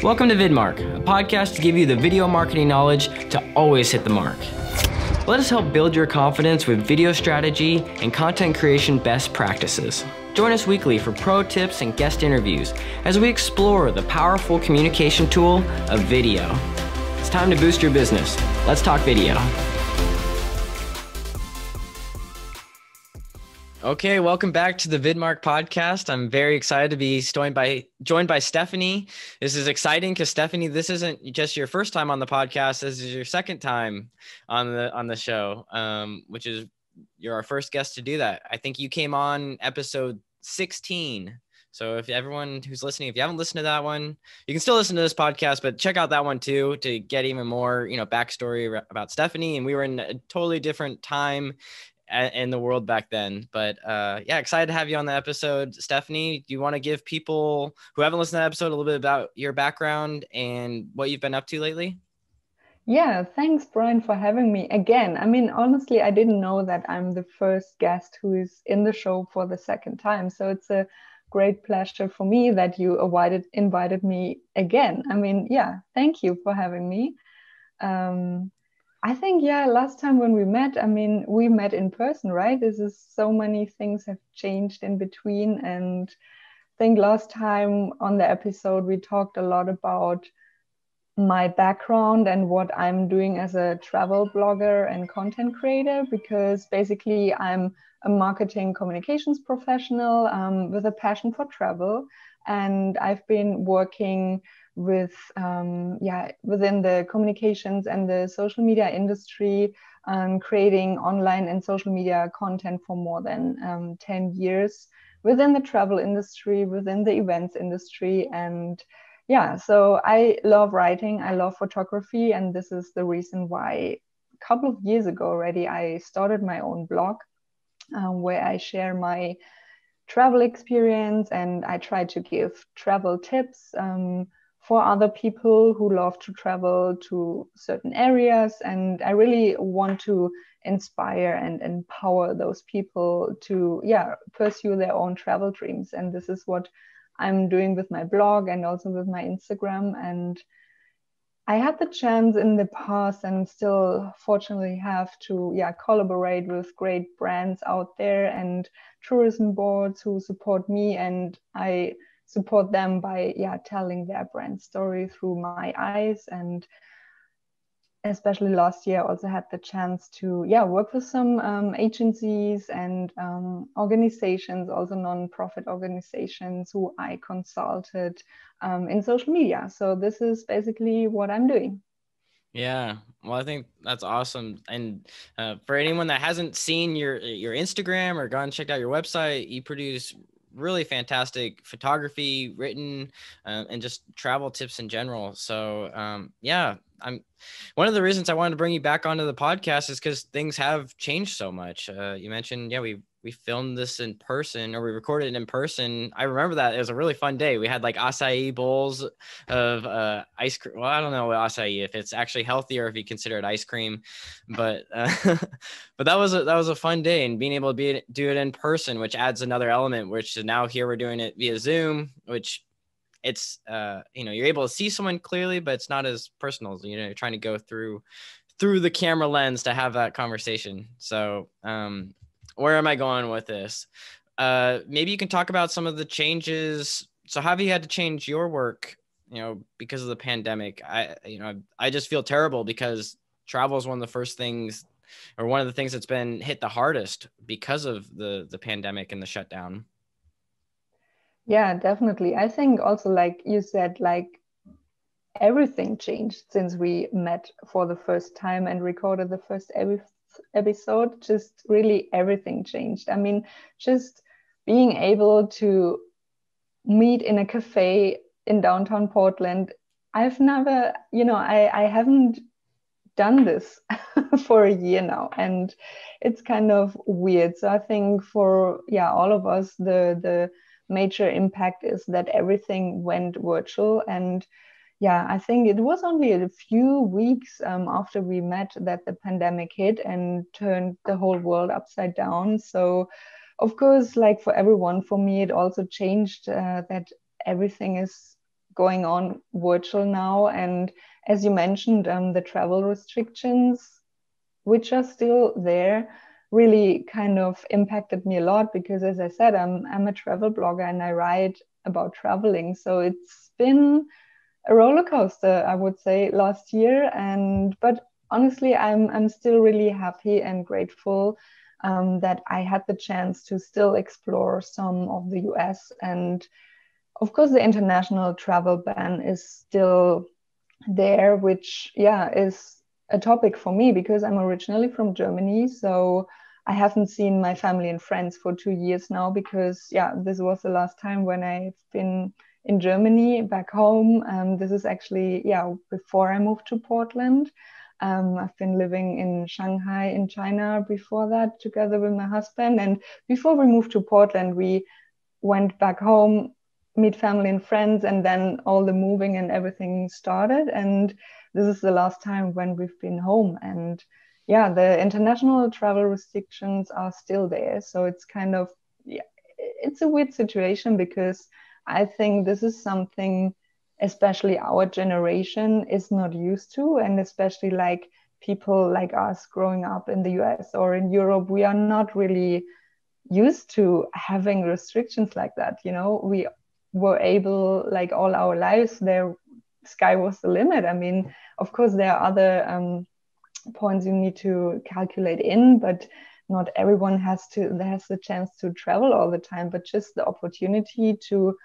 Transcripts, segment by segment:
Welcome to VidMark, a podcast to give you the video marketing knowledge to always hit the mark. Let us help build your confidence with video strategy and content creation best practices. Join us weekly for pro tips and guest interviews as we explore the powerful communication tool of video. It's time to boost your business. Let's talk video. Okay, welcome back to the VidMark podcast. I'm very excited to be joined by joined by Stefanie. This is exciting because Stefanie, this isn't just your first time on the podcast. This is your second time on the on the show, um, which is you're our first guest to do that. I think you came on episode 16. So if everyone who's listening, if you haven't listened to that one, you can still listen to this podcast, but check out that one too to get even more, you know, backstory about Stefanie. And we were in a totally different time in the world back then. But uh, yeah, excited to have you on the episode. Stefanie, do you want to give people who haven't listened to that episode a little bit about your background and what you've been up to lately? Yeah, thanks, Brian, for having me again. I mean, honestly, I didn't know that I'm the first guest who is in the show for the second time. So it's a great pleasure for me that you invited invited me again. I mean, yeah, thank you for having me. Um, I think, yeah, last time when we met, I mean, we met in person, right? This is so many things have changed in between. And I think last time on the episode, we talked a lot about my background and what I'm doing as a travel blogger and content creator, because basically I'm a marketing communications professional um, with a passion for travel. And I've been working with um, yeah within the communications and the social media industry um, creating online and social media content for more than um, 10 years within the travel industry within the events industry. And yeah so i love writing i love photography and this is the reason why a couple of years ago already i started my own blog um, where i share my travel experience and i try to give travel tips um, for other people who love to travel to certain areas. And I really want to inspire and empower those people to, yeah, pursue their own travel dreams. And this is what I'm doing with my blog and also with my Instagram. And I had the chance in the past and still fortunately have to yeah collaborate with great brands out there and tourism boards who support me and I support them by yeah telling their brand story through my eyes. And especially last year also had the chance to yeah work with some um, agencies and um, organizations also non-profit organizations who i consulted um, in social media. So this is basically what i'm doing. Yeah, well, I think that's awesome. And uh, for anyone that hasn't seen your your Instagram or gone checked out your website, you produce really fantastic photography, written, uh, and just travel tips in general. So um, yeah, I'm one of the reasons I wanted to bring you back onto the podcast is because things have changed so much. Uh, you mentioned, yeah, we we filmed this in person or we recorded it in person. I remember that it was a really fun day. We had like acai bowls of uh, ice cream. Well, I don't know acai if it's actually healthy or if you consider it ice cream, but uh, but that was a, that was a fun day and being able to be do it in person, which adds another element. Which is now here we're doing it via Zoom, which it's uh you know you're able to see someone clearly but it's not as personal you know you're trying to go through through the camera lens to have that conversation so um where am i going with this? Uh maybe you can talk about some of the changes. So have you had to change your work you know because of the pandemic? I you know i just feel terrible because travel is one of the first things or one of the things that's been hit the hardest because of the the pandemic and the shutdown. Yeah, definitely. I think also, like you said, like everything changed since we met for the first time and recorded the first episode. Just really everything changed. I mean, just being able to meet in a cafe in downtown Portland. I've never, you know, I, I haven't done this for a year now and it's kind of weird so i think for yeah all of us the the major impact is that everything went virtual and yeah i think it was only a few weeks um, after we met that the pandemic hit and turned the whole world upside down so of course like for everyone for me it also changed uh, that everything is going on virtual now. And as you mentioned, um, the travel restrictions, which are still there, really kind of impacted me a lot because, as I said, I'm, I'm a travel blogger and I write about traveling. So it's been a roller coaster, I would say, last year. And but honestly, I'm I'm still really happy and grateful um, that I had the chance to still explore some of the US. And of course, the international travel ban is still there, which yeah is a topic for me because I'm originally from Germany. So I haven't seen my family and friends for two years now because, yeah, this was the last time when I've been in Germany back home. Um, this is actually, yeah, before I moved to Portland. Um, I've been living in Shanghai in China before that together with my husband. And before we moved to Portland, we went back home, meet family and friends, and then all the moving and everything started. And this is the last time when we've been home. And yeah, the international travel restrictions are still there. So it's kind of, yeah, it's a weird situation because I think this is something especially our generation is not used to and especially like people like us growing up in the US or in Europe we are not really used to having restrictions like that you know? We were able like all our lives there sky was the limit. I mean of course there are other um, points you need to calculate in but not everyone has to has the chance to travel all the time but just the opportunity to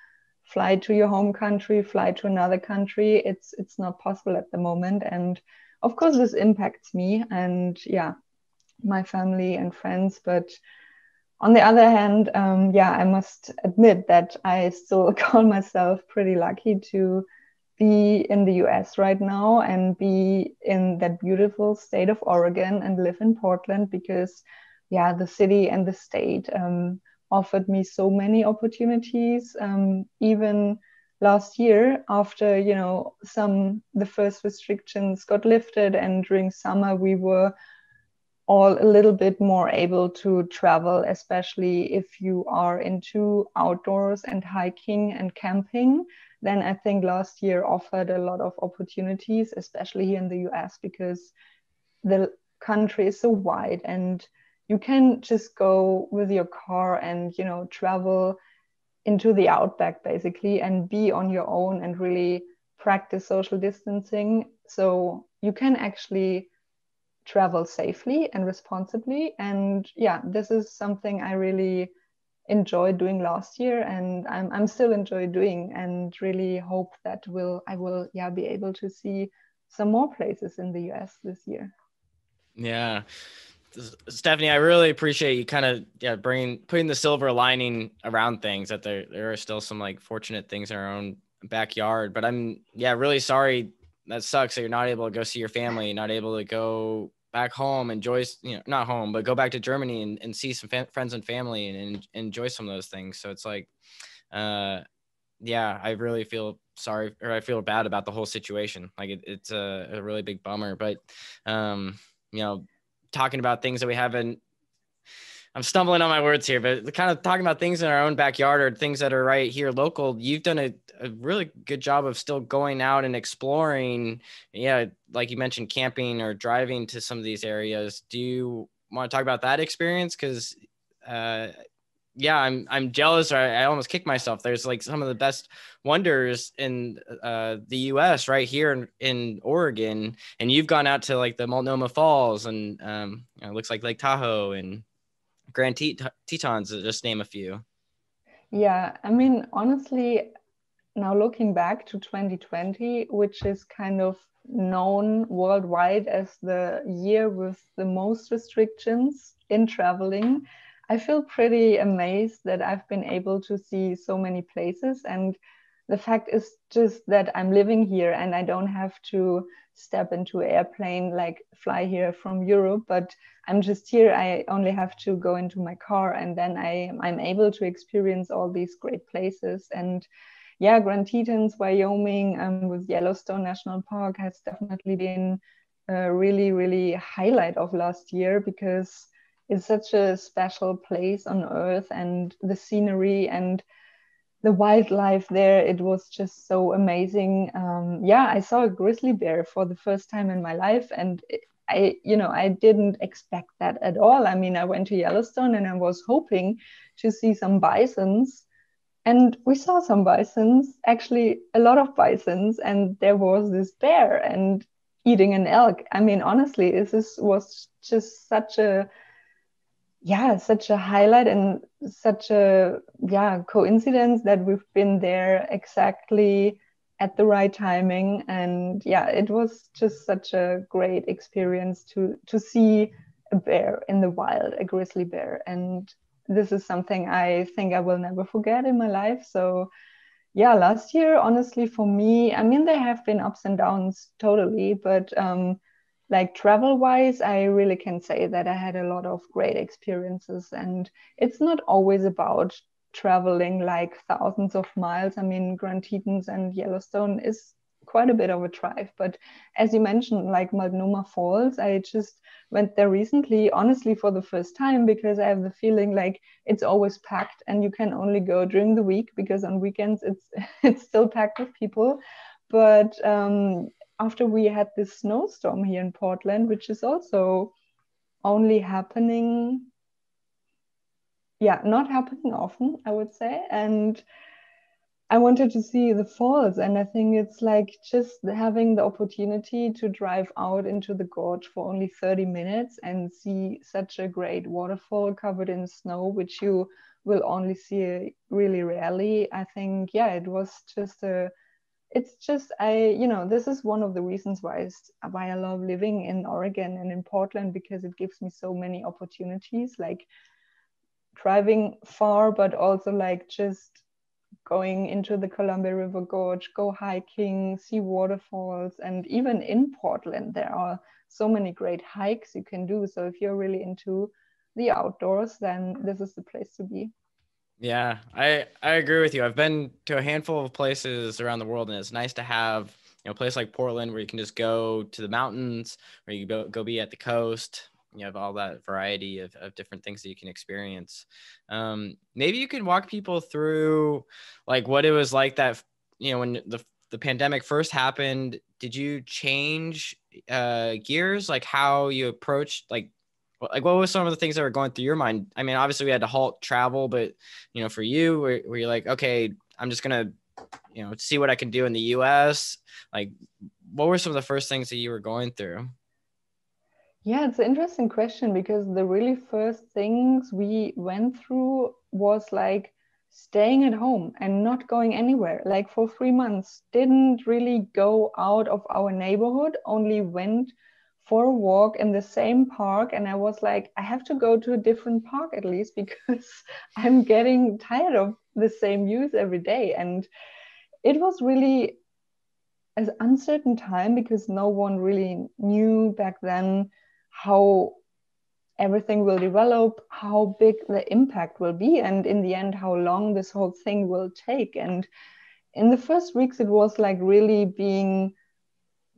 fly to your home country, fly to another country. It's it's not possible at the moment, and of course this impacts me and yeah, my family and friends. But on the other hand, um, yeah, I must admit that I still call myself pretty lucky to be in the US right now and be in that beautiful state of Oregon and live in Portland because, yeah, the city and the state um, offered me so many opportunities. Um, even last year, after you know some the first restrictions got lifted, and during summer we were all a little bit more able to travel, especially if you are into outdoors and hiking and camping. Then I think last year offered a lot of opportunities, especially here in the US, because the country is so wide and you can just go with your car and you know travel into the outback basically and be on your own and really practice social distancing. So you can actually travel safely and responsibly. And yeah this is something i really enjoyed doing last year and i'm, I'm still enjoy doing and really hope that will i will yeah be able to see some more places in the us this year. Yeah Stefanie, I really appreciate you kind of yeah bringing putting the silver lining around things that there there are still some like fortunate things in our own backyard. But I'm yeah really sorry that sucks that you're not able to go see your family, not able to go back home, and enjoy you know not home, but go back to Germany and, and see some fa- friends and family and, and enjoy some of those things. So it's like, uh, yeah, I really feel sorry or I feel bad about the whole situation. Like it, it's a, a really big bummer, but um, you know talking about things that we haven't I'm stumbling on my words here, but kind of talking about things in our own backyard or things that are right here local. You've done a, a, really good job of still going out and exploring. Yeah, like you mentioned, camping or driving to some of these areas. Do you want to talk about that experience? Because uh, yeah, I'm I'm jealous or I, I, almost kick myself. There's like some of the best wonders in uh, the U.S. right here in, in Oregon, and you've gone out to like the Multnomah Falls and um, you know, it looks like Lake Tahoe and Grand Tetons, to just name a few. Yeah, I mean honestly, now looking back to 2020, which is kind of known worldwide as the year with the most restrictions in traveling I feel pretty amazed that I've been able to see so many places. And the fact is just that I'm living here and I don't have to step into an airplane like fly here from Europe, but I'm just here. I only have to go into my car and then I, I'm able to experience all these great places. And yeah, Grand Tetons, Wyoming, um, with Yellowstone National Park has definitely been a really, really highlight of last year because it's such a special place on earth and the scenery and the wildlife there it was just so amazing. Um, yeah i saw a grizzly bear for the first time in my life and i you know i didn't expect that at all. I mean i went to yellowstone and i was hoping to see some bisons and we saw some bisons actually a lot of bisons and there was this bear and eating an elk. I mean honestly this was just such a yeah such a highlight and such a yeah coincidence that we've been there exactly at the right timing. And yeah it was just such a great experience to to see a bear in the wild a grizzly bear. And this is something i think i will never forget in my life. So yeah last year honestly for me i mean there have been ups and downs totally but um like travel wise i really can say that i had a lot of great experiences and it's not always about traveling like thousands of miles. I mean grand tetons and yellowstone is quite a bit of a drive but as you mentioned like multnomah falls i just went there recently honestly for the first time because i have the feeling like it's always packed and you can only go during the week because on weekends it's it's still packed with people. But um, after we had this snowstorm here in Portland, which is also only happening, yeah, not happening often, I would say. And I wanted to see the falls, and I think it's like just having the opportunity to drive out into the gorge for only 30 minutes and see such a great waterfall covered in snow, which you will only see really rarely. I think, yeah, it was just a it's just I you know this is one of the reasons why I, why I love living in Oregon and in Portland because it gives me so many opportunities like driving far but also like just going into the Columbia River Gorge go hiking see waterfalls and even in Portland there are so many great hikes you can do. So if you're really into the outdoors then this is the place to be yeah, I I agree with you. I've been to a handful of places around the world, and it's nice to have you know a place like Portland where you can just go to the mountains, or you go go be at the coast. You have all that variety of, of different things that you can experience. Um, maybe you can walk people through like what it was like that you know when the the pandemic first happened. Did you change uh, gears, like how you approached like like what was some of the things that were going through your mind? I mean obviously we had to halt travel but you know for you were, were you like okay i'm just gonna you know see what i can do in the us like what were some of the first things that you were going through? Yeah it's an interesting question because the really first things we went through was like staying at home and not going anywhere. Like for three months didn't really go out of our neighborhood only went for a walk in the same park and i was like i have to go to a different park at least because i'm getting tired of the same views every day. And it was really an uncertain time because no one really knew back then how everything will develop how big the impact will be and in the end how long this whole thing will take. And in the first weeks it was like really being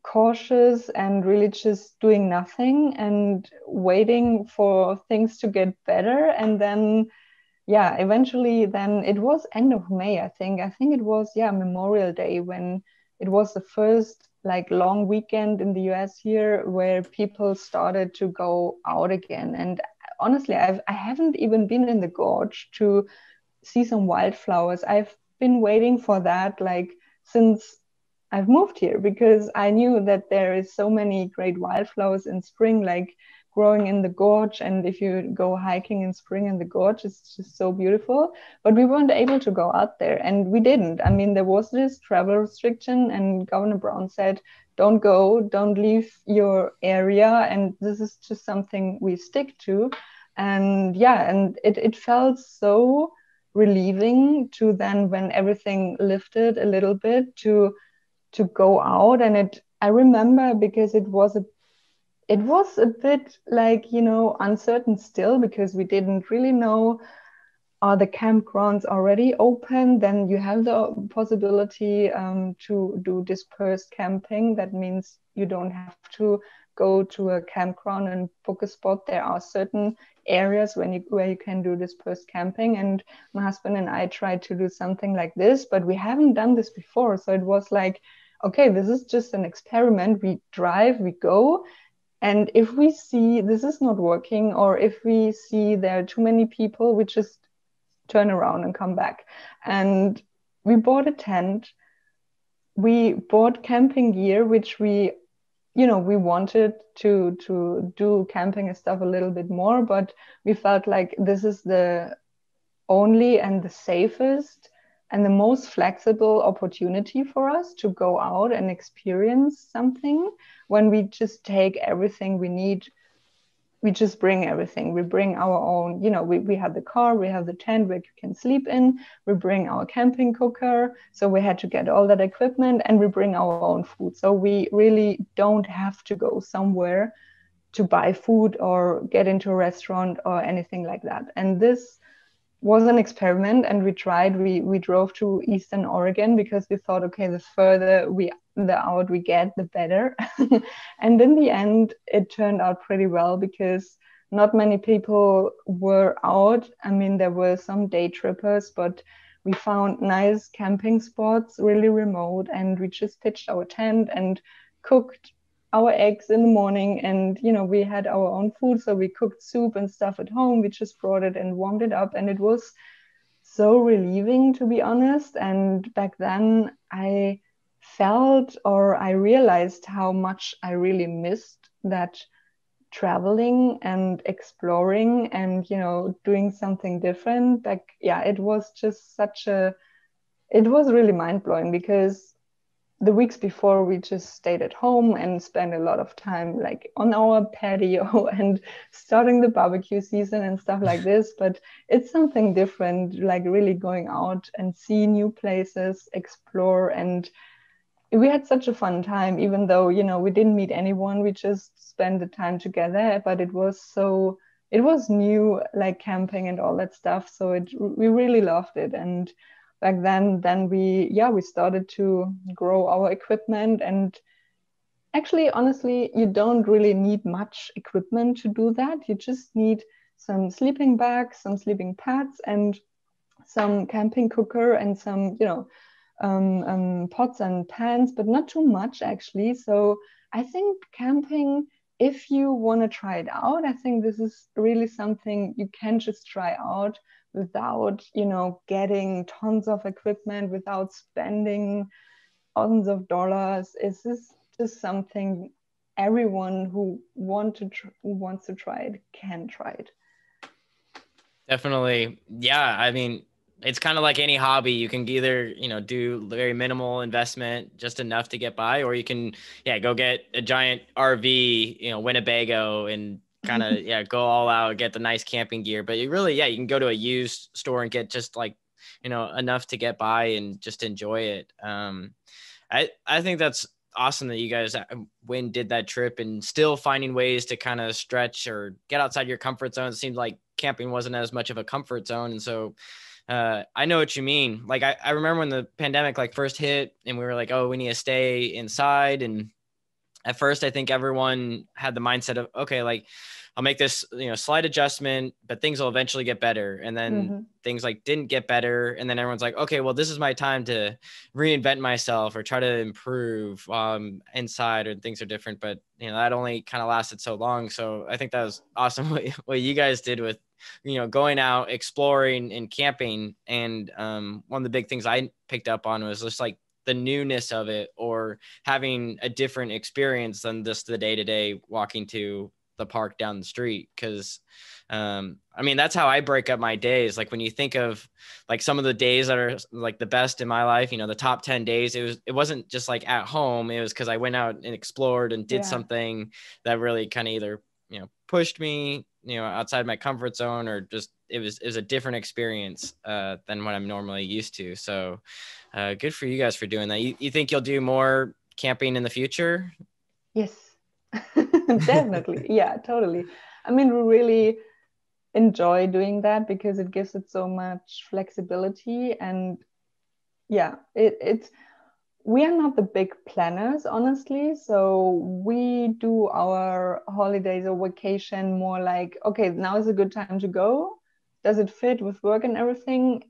cautious and really just doing nothing and waiting for things to get better. And then yeah eventually then it was end of may i think. I think it was yeah memorial day when it was the first like long weekend in the us here where people started to go out again. And honestly I've, i haven't even been in the gorge to see some wildflowers. I've been waiting for that like since I've moved here because I knew that there is so many great wildflowers in spring, like growing in the gorge. And if you go hiking in spring in the gorge, it's just so beautiful. But we weren't able to go out there, and we didn't. I mean, there was this travel restriction, and Governor Brown said, "Don't go, don't leave your area," and this is just something we stick to. And yeah, and it it felt so relieving to then when everything lifted a little bit to to go out and it i remember because it was a it was a bit like you know uncertain still because we didn't really know are the campgrounds already open then you have the possibility um, to do dispersed camping that means you don't have to go to a campground and book a spot, there are certain areas when you where you can do dispersed camping. And my husband and I tried to do something like this, but we haven't done this before. So it was like, okay, this is just an experiment. We drive, we go. And if we see this is not working, or if we see there are too many people, we just turn around and come back. And we bought a tent. We bought camping gear, which we you know we wanted to to do camping and stuff a little bit more but we felt like this is the only and the safest and the most flexible opportunity for us to go out and experience something when we just take everything we need we just bring everything. We bring our own, you know, we, we have the car, we have the tent where you can sleep in, we bring our camping cooker. So we had to get all that equipment and we bring our own food. So we really don't have to go somewhere to buy food or get into a restaurant or anything like that. And this was an experiment and we tried we we drove to eastern oregon because we thought okay the further we the out we get the better. And in the end it turned out pretty well because not many people were out. I mean there were some day trippers but we found nice camping spots really remote and we just pitched our tent and cooked our eggs in the morning and you know we had our own food so we cooked soup and stuff at home. We just brought it and warmed it up and it was so relieving to be honest. And back then i felt or i realized how much i really missed that traveling and exploring and you know doing something different. Like yeah it was just such a it was really mind blowing because the weeks before we just stayed at home and spent a lot of time like on our patio and starting the barbecue season and stuff like this. But it's something different like really going out and see new places explore. And we had such a fun time even though you know we didn't meet anyone. We just spent the time together but it was so it was new like camping and all that stuff. So it we really loved it. And back then then we yeah we started to grow our equipment. And actually honestly you don't really need much equipment to do that. You just need some sleeping bags some sleeping pads and some camping cooker and some you know um, um, pots and pans but not too much actually. So i think camping if you want to try it out i think this is really something you can just try out without you know getting tons of equipment without spending thousands of dollars. Is this just something everyone who want to tr- who wants to try it can try it? Definitely. Yeah i mean it's kind of like any hobby. You can either you know do very minimal investment just enough to get by or you can yeah go get a giant rv you know winnebago and kind of yeah go all out get the nice camping gear but you really yeah you can go to a used store and get just like you know enough to get by and just enjoy it um i i think that's awesome that you guys uh, when did that trip and still finding ways to kind of stretch or get outside your comfort zone it seemed like camping wasn't as much of a comfort zone and so uh, I know what you mean. Like I, I remember when the pandemic like first hit and we were like, oh, we need to stay inside. And at first I think everyone had the mindset of, okay, like I'll make this, you know, slight adjustment, but things will eventually get better. And then mm-hmm. things like didn't get better. And then everyone's like, okay, well, this is my time to reinvent myself or try to improve um, inside or things are different. But, you know, that only kind of lasted so long. So I think that was awesome what, what you guys did with, you know, going out, exploring and camping. And um, one of the big things I picked up on was just like the newness of it or having a different experience than just the day to day walking to the park down the street. Because um i mean that's how i break up my days. Like when you think of like some of the days that are like the best in my life you know the top 10 days it was it wasn't just like at home. It was because i went out and explored and did yeah. something that really kind of either you know pushed me you know outside my comfort zone or just it was it was a different experience uh, than what i'm normally used to so uh, good for you guys for doing that you, you think you'll do more camping in the future yes Definitely. yeah, totally. I mean, we really enjoy doing that because it gives it so much flexibility and yeah, it it's we are not the big planners, honestly. So we do our holidays or vacation more like, okay, now is a good time to go. Does it fit with work and everything?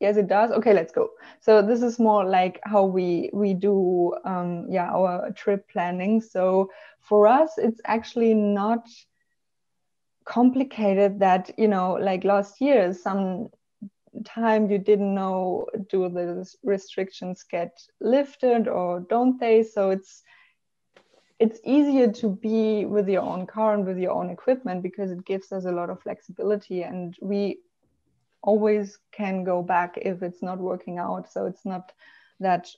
Yes, it does. Okay, let's go. So this is more like how we we do, um, yeah, our trip planning. So for us, it's actually not complicated that you know like last year some time you didn't know do the restrictions get lifted or don't they so it's it's easier to be with your own car and with your own equipment because it gives us a lot of flexibility and we always can go back if it's not working out. So it's not that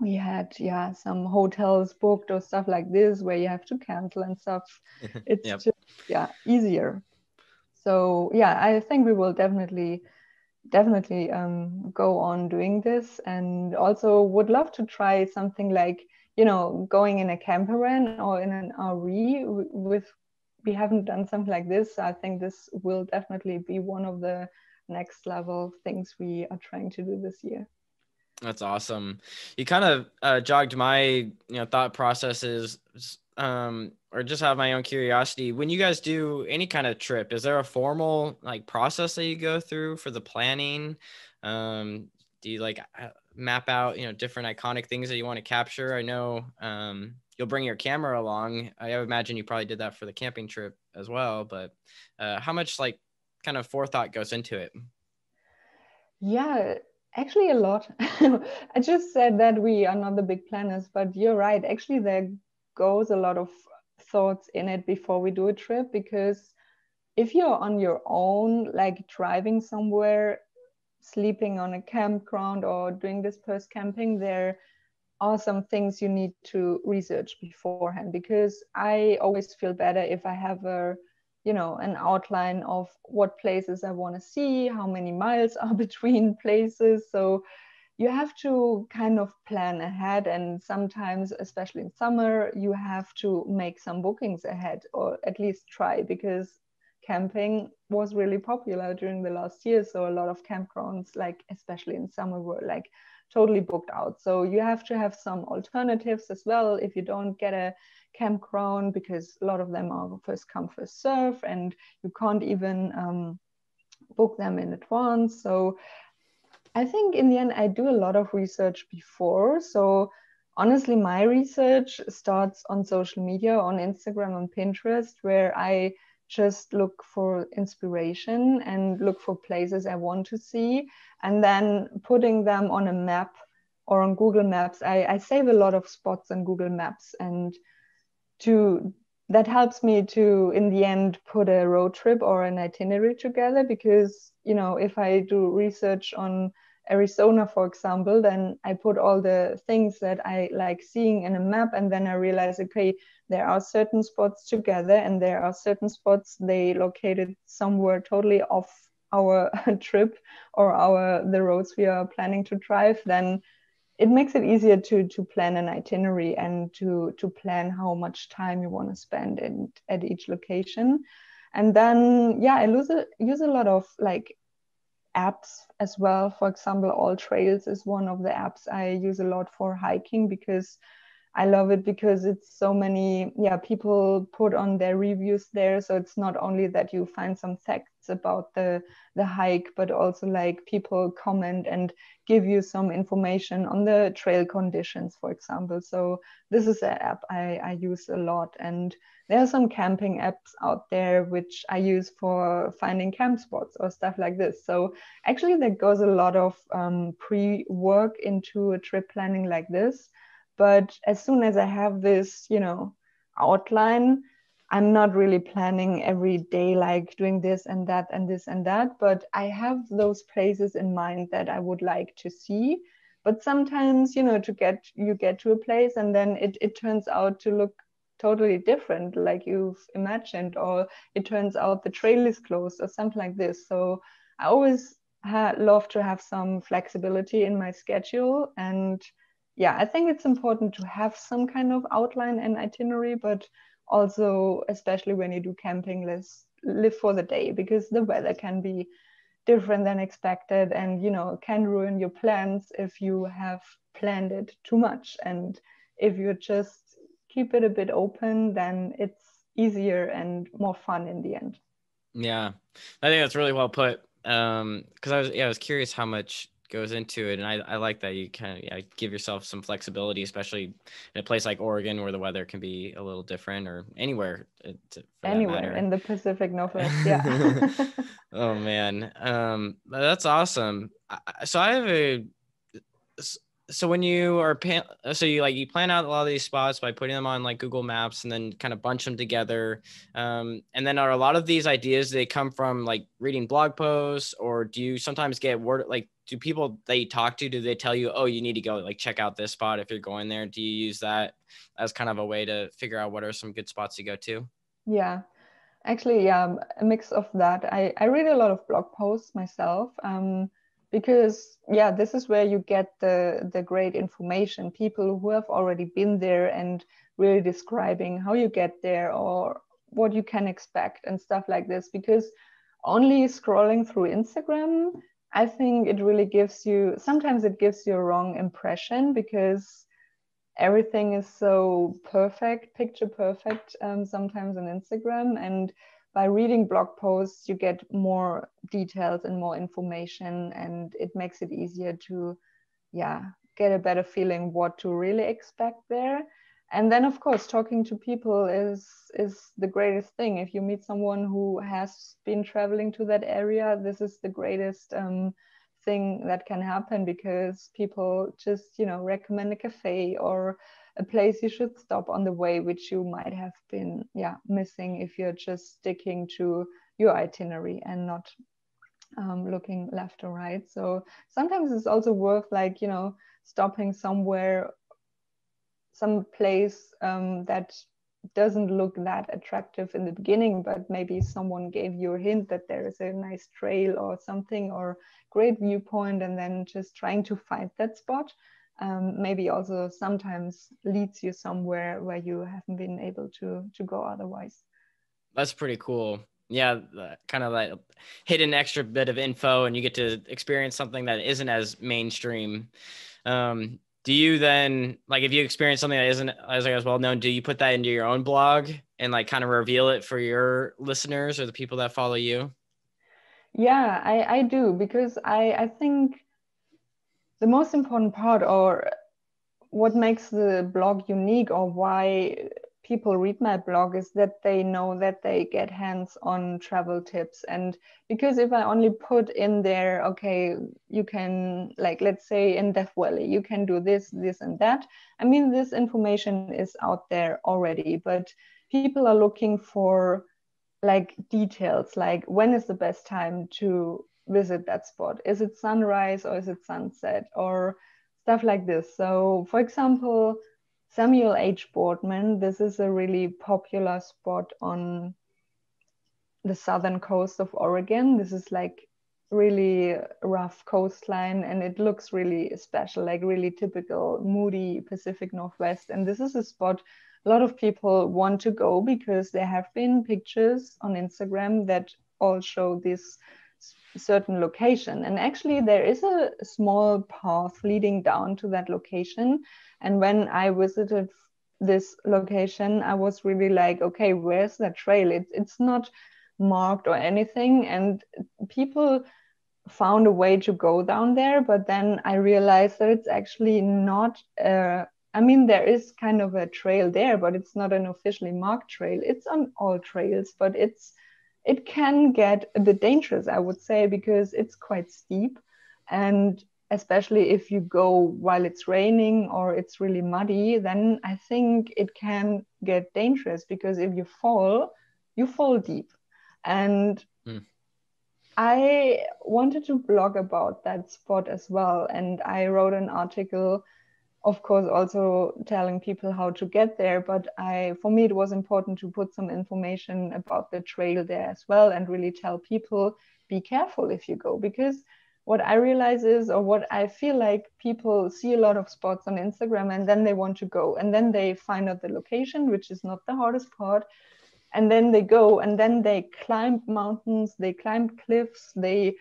we had yeah some hotels booked or stuff like this where you have to cancel and stuff. It's yep. just yeah easier. So yeah i think we will definitely definitely um, go on doing this and also would love to try something like you know going in a camper van or in an rv with we haven't done something like this i think this will definitely be one of the next level things we are trying to do this year that's awesome you kind of uh, jogged my you know thought processes um, or just have my own curiosity. When you guys do any kind of trip, is there a formal like process that you go through for the planning? Um, do you like uh, map out you know different iconic things that you want to capture? I know um, you'll bring your camera along. I imagine you probably did that for the camping trip as well. But uh, how much like kind of forethought goes into it? Yeah, actually a lot. I just said that we are not the big planners, but you're right. Actually, there goes a lot of thoughts in it before we do a trip because if you're on your own like driving somewhere sleeping on a campground or doing dispersed camping there are some things you need to research beforehand because i always feel better if i have a you know an outline of what places i want to see how many miles are between places. So you have to kind of plan ahead and sometimes especially in summer you have to make some bookings ahead or at least try because camping was really popular during the last year. So a lot of campgrounds like especially in summer were like totally booked out. So you have to have some alternatives as well if you don't get a campground because a lot of them are first come first serve and you can't even um, book them in advance. So I think in the end, I do a lot of research before. So honestly, my research starts on social media, on Instagram, on Pinterest, where I just look for inspiration and look for places I want to see, and then putting them on a map or on Google Maps. I, I save a lot of spots on Google Maps, and to that helps me to in the end put a road trip or an itinerary together because you know if i do research on arizona for example then i put all the things that i like seeing in a map and then i realize okay there are certain spots together and there are certain spots they located somewhere totally off our trip or our the roads we are planning to drive then it makes it easier to to plan an itinerary and to to plan how much time you want to spend in, at each location. And then yeah i use a, use a lot of like apps as well. For example AllTrails is one of the apps i use a lot for hiking because I love it because it's so many, yeah, people put on their reviews there. So it's not only that you find some facts about the the hike, but also like people comment and give you some information on the trail conditions, for example. So this is an app I, I use a lot. And there are some camping apps out there which I use for finding camp spots or stuff like this. So actually there goes a lot of um, pre-work into a trip planning like this but as soon as I have this, you know, outline, I'm not really planning every day like doing this and that and this and that, but I have those places in mind that I would like to see. But sometimes, you know, to get you get to a place and then it, it turns out to look totally different like you've imagined, or it turns out the trail is closed or something like this. So I always ha- love to have some flexibility in my schedule and yeah, I think it's important to have some kind of outline and itinerary, but also, especially when you do camping, let's live for the day because the weather can be different than expected and you know can ruin your plans if you have planned it too much. And if you just keep it a bit open, then it's easier and more fun in the end. Yeah, I think that's really well put. Um, because I was yeah, I was curious how much goes into it, and I, I like that you kind of yeah, give yourself some flexibility, especially in a place like Oregon where the weather can be a little different, or anywhere. Uh, to, anywhere in the Pacific Northwest, yeah. oh man, um, that's awesome. So I have a so when you are pan- so you like you plan out a lot of these spots by putting them on like google maps and then kind of bunch them together um, and then are a lot of these ideas they come from like reading blog posts or do you sometimes get word like do people that you talk to do they tell you oh you need to go like check out this spot if you're going there do you use that as kind of a way to figure out what are some good spots to go to? Yeah actually yeah a mix of that. I i read a lot of blog posts myself um, because yeah this is where you get the the great information. People who have already been there and really describing how you get there or what you can expect and stuff like this because only scrolling through instagram i think it really gives you sometimes it gives you a wrong impression because everything is so perfect picture perfect um, sometimes on instagram. And by reading blog posts, you get more details and more information, and it makes it easier to, yeah, get a better feeling what to really expect there. And then, of course, talking to people is is the greatest thing. If you meet someone who has been traveling to that area, this is the greatest um, thing that can happen because people just, you know, recommend a cafe or a place you should stop on the way, which you might have been yeah missing if you're just sticking to your itinerary and not um, looking left or right. So sometimes it's also worth like you know stopping somewhere, some place um, that doesn't look that attractive in the beginning, but maybe someone gave you a hint that there is a nice trail or something or great viewpoint, and then just trying to find that spot um, maybe also sometimes leads you somewhere where you haven't been able to to go otherwise. That's pretty cool. Yeah kind of like hidden extra bit of info and you get to experience something that isn't as mainstream. Um, do you then like if you experience something that isn't as as well known do you put that into your own blog and like kind of reveal it for your listeners or the people that follow you? Yeah i i do because i i think the most important part or what makes the blog unique or why people read my blog is that they know that they get hands on travel tips. And because if i only put in there okay you can like let's say in death valley you can do this this and that i mean this information is out there already but people are looking for like details like when is the best time to visit that spot? Is it sunrise or is it sunset or stuff like this? So, for example, Samuel H. Boardman, this is a really popular spot on the southern coast of Oregon. This is like really rough coastline and it looks really special, like really typical moody Pacific Northwest. And this is a spot a lot of people want to go because there have been pictures on Instagram that all show this certain location. And actually, there is a small path leading down to that location. And when I visited this location, I was really like, okay, where's that trail? It, it's not marked or anything. And people found a way to go down there. But then I realized that it's actually not. Uh, I mean, there is kind of a trail there, but it's not an officially marked trail. It's on AllTrails, but it's it can get a bit dangerous, I would say, because it's quite steep. And especially if you go while it's raining or it's really muddy, then I think it can get dangerous because if you fall, you fall deep. And mm. I wanted to blog about that spot as well. And I wrote an article of course also telling people how to get there but i for me it was important to put some information about the trail there as well and really tell people be careful if you go because what i realize is or what i feel like people see a lot of spots on instagram and then they want to go and then they find out the location which is not the hardest part and then they go and then they climb mountains they climb cliffs they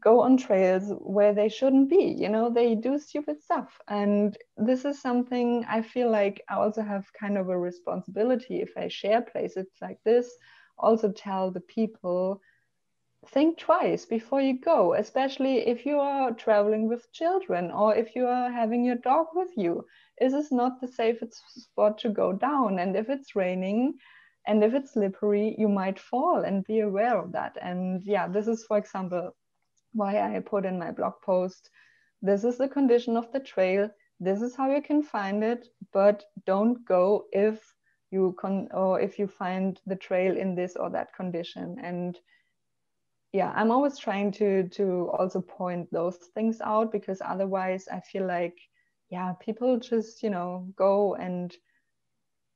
go on trails where they shouldn't be you know they do stupid stuff. And this is something i feel like i also have kind of a responsibility if i share places like this also tell the people think twice before you go especially if you are traveling with children or if you are having your dog with you. Is this not the safest spot to go down? And if it's raining and if it's slippery you might fall and be aware of that. And yeah this is for example why I put in my blog post this is the condition of the trail, this is how you can find it, but don't go if you can or if you find the trail in this or that condition. And yeah, I'm always trying to to also point those things out because otherwise I feel like yeah, people just, you know, go and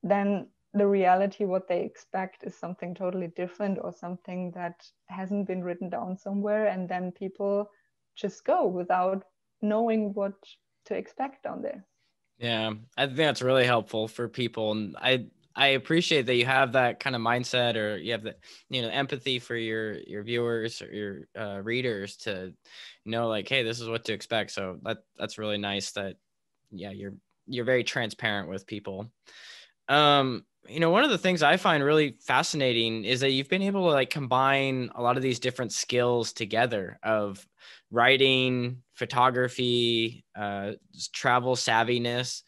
then the reality what they expect is something totally different or something that hasn't been written down somewhere and then people just go without knowing what to expect on there. Yeah i think that's really helpful for people and i i appreciate that you have that kind of mindset or you have the you know empathy for your your viewers or your uh, readers to know like hey this is what to expect. So that that's really nice that yeah you're you're very transparent with people. Um you know one of the things i find really fascinating is that you've been able to like combine a lot of these different skills together of writing photography uh travel savviness.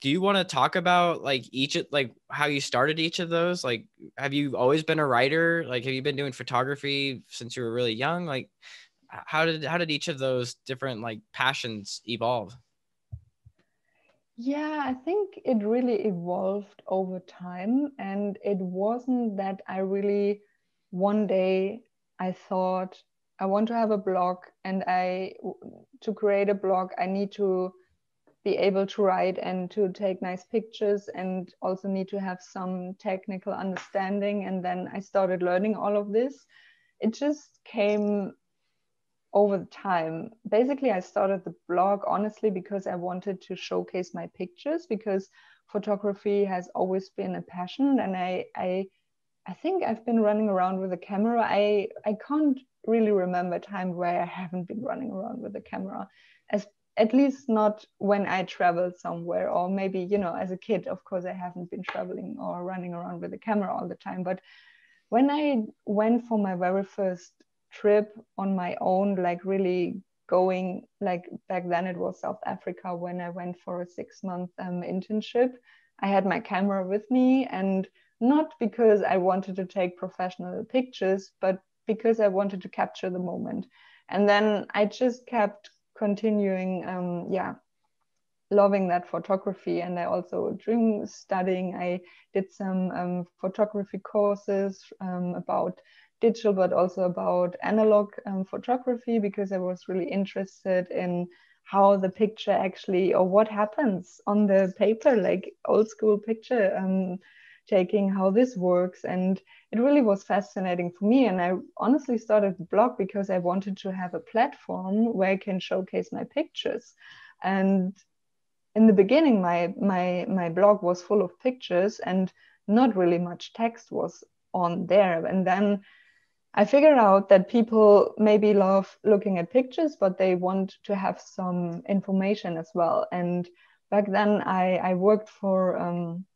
Do you want to talk about like each like how you started each of those? Like have you always been a writer? Like have you been doing photography since you were really young? Like how did how did each of those different like passions evolve yeah, I think it really evolved over time. And it wasn't that I really, one day, I thought, I want to have a blog, and I, to create a blog, I need to be able to write and to take nice pictures and also need to have some technical understanding. And then I started learning all of this. It just came over the time. Basically, I started the blog honestly because I wanted to showcase my pictures because photography has always been a passion and I I I think I've been running around with a camera. I I can't really remember a time where I haven't been running around with a camera. As at least not when I traveled somewhere, or maybe, you know, as a kid, of course, I haven't been traveling or running around with a camera all the time. But when I went for my very first trip on my own, like really going like back then it was South Africa when I went for a six month um, internship. I had my camera with me and not because I wanted to take professional pictures, but because I wanted to capture the moment. And then I just kept continuing, um, yeah, loving that photography. And I also during studying, I did some um, photography courses um, about digital, but also about analog um, photography because I was really interested in how the picture actually or what happens on the paper, like old school picture um, taking, how this works. And it really was fascinating for me. And I honestly started the blog because I wanted to have a platform where I can showcase my pictures. And in the beginning, my my my blog was full of pictures and not really much text was on there. And then I figured out that people maybe love looking at pictures, but they want to have some information as well. And back then, I, I worked for um,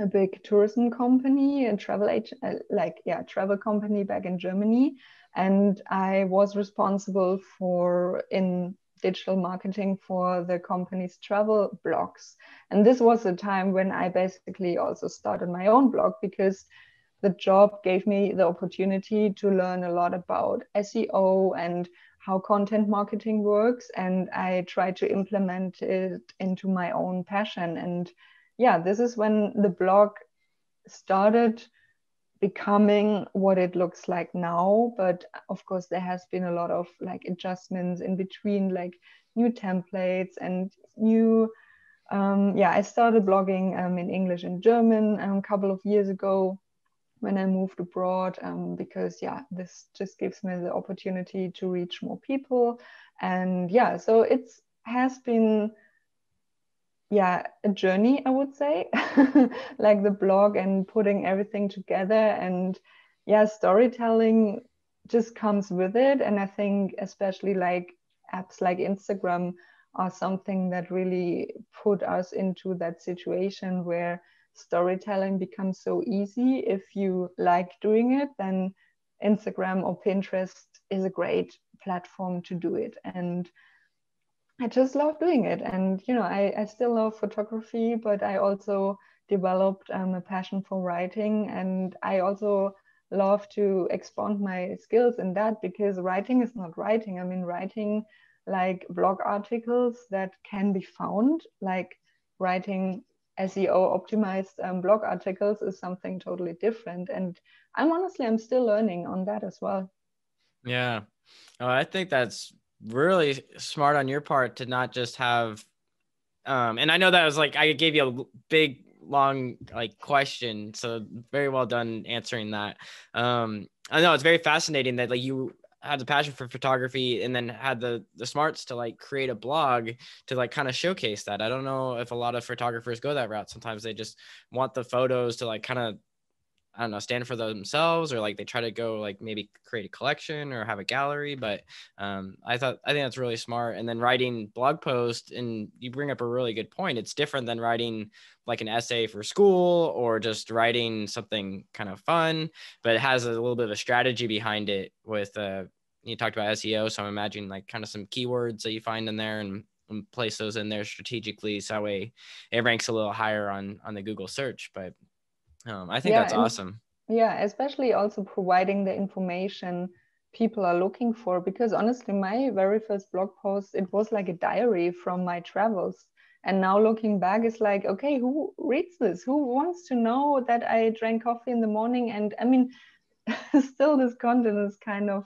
a big tourism company, a travel agent, uh, like yeah, travel company back in Germany, and I was responsible for in digital marketing for the company's travel blogs. And this was a time when I basically also started my own blog because the job gave me the opportunity to learn a lot about SEO and how content marketing works. And I tried to implement it into my own passion. And yeah, this is when the blog started becoming what it looks like now but of course there has been a lot of like adjustments in between like new templates and new um, yeah i started blogging um, in english and german um, a couple of years ago when I moved abroad um, because yeah, this just gives me the opportunity to reach more people. And yeah, so it's has been yeah a journey i would say like the blog and putting everything together and yeah storytelling just comes with it. And I think, especially like apps like Instagram, are something that really put us into that situation where storytelling becomes so easy. If you like doing it, then Instagram or Pinterest is a great platform to do it. And I just love doing it. And, you know, I, I still love photography, but I also developed um, a passion for writing. And I also love to expand my skills in that because writing is not writing. I mean, writing like blog articles that can be found, like writing SEO optimized um, blog articles is something totally different. And I'm honestly, I'm still learning on that as well. Yeah. Oh, I think that's really smart on your part to not just have, um, and I know that was like, I gave you a big, long like question. So very well done answering that. Um, I know it's very fascinating that like you had the passion for photography and then had the the smarts to like create a blog to like kind of showcase that. I don't know if a lot of photographers go that route. Sometimes they just want the photos to like kind of I don't know, stand for themselves or like they try to go like maybe create a collection or have a gallery. But um, I thought I think that's really smart. And then writing blog posts and you bring up a really good point. It's different than writing like an essay for school or just writing something kind of fun, but it has a little bit of a strategy behind it with uh you talked about SEO. So I'm imagining like kind of some keywords that you find in there and and place those in there strategically so that way it ranks a little higher on on the google search but um, I think yeah, that's awesome. Yeah, especially also providing the information people are looking for because honestly my very first blog post it was like a diary from my travels. And now looking back it's like okay who reads this? Who wants to know that i drank coffee in the morning? And i mean still this content is kind of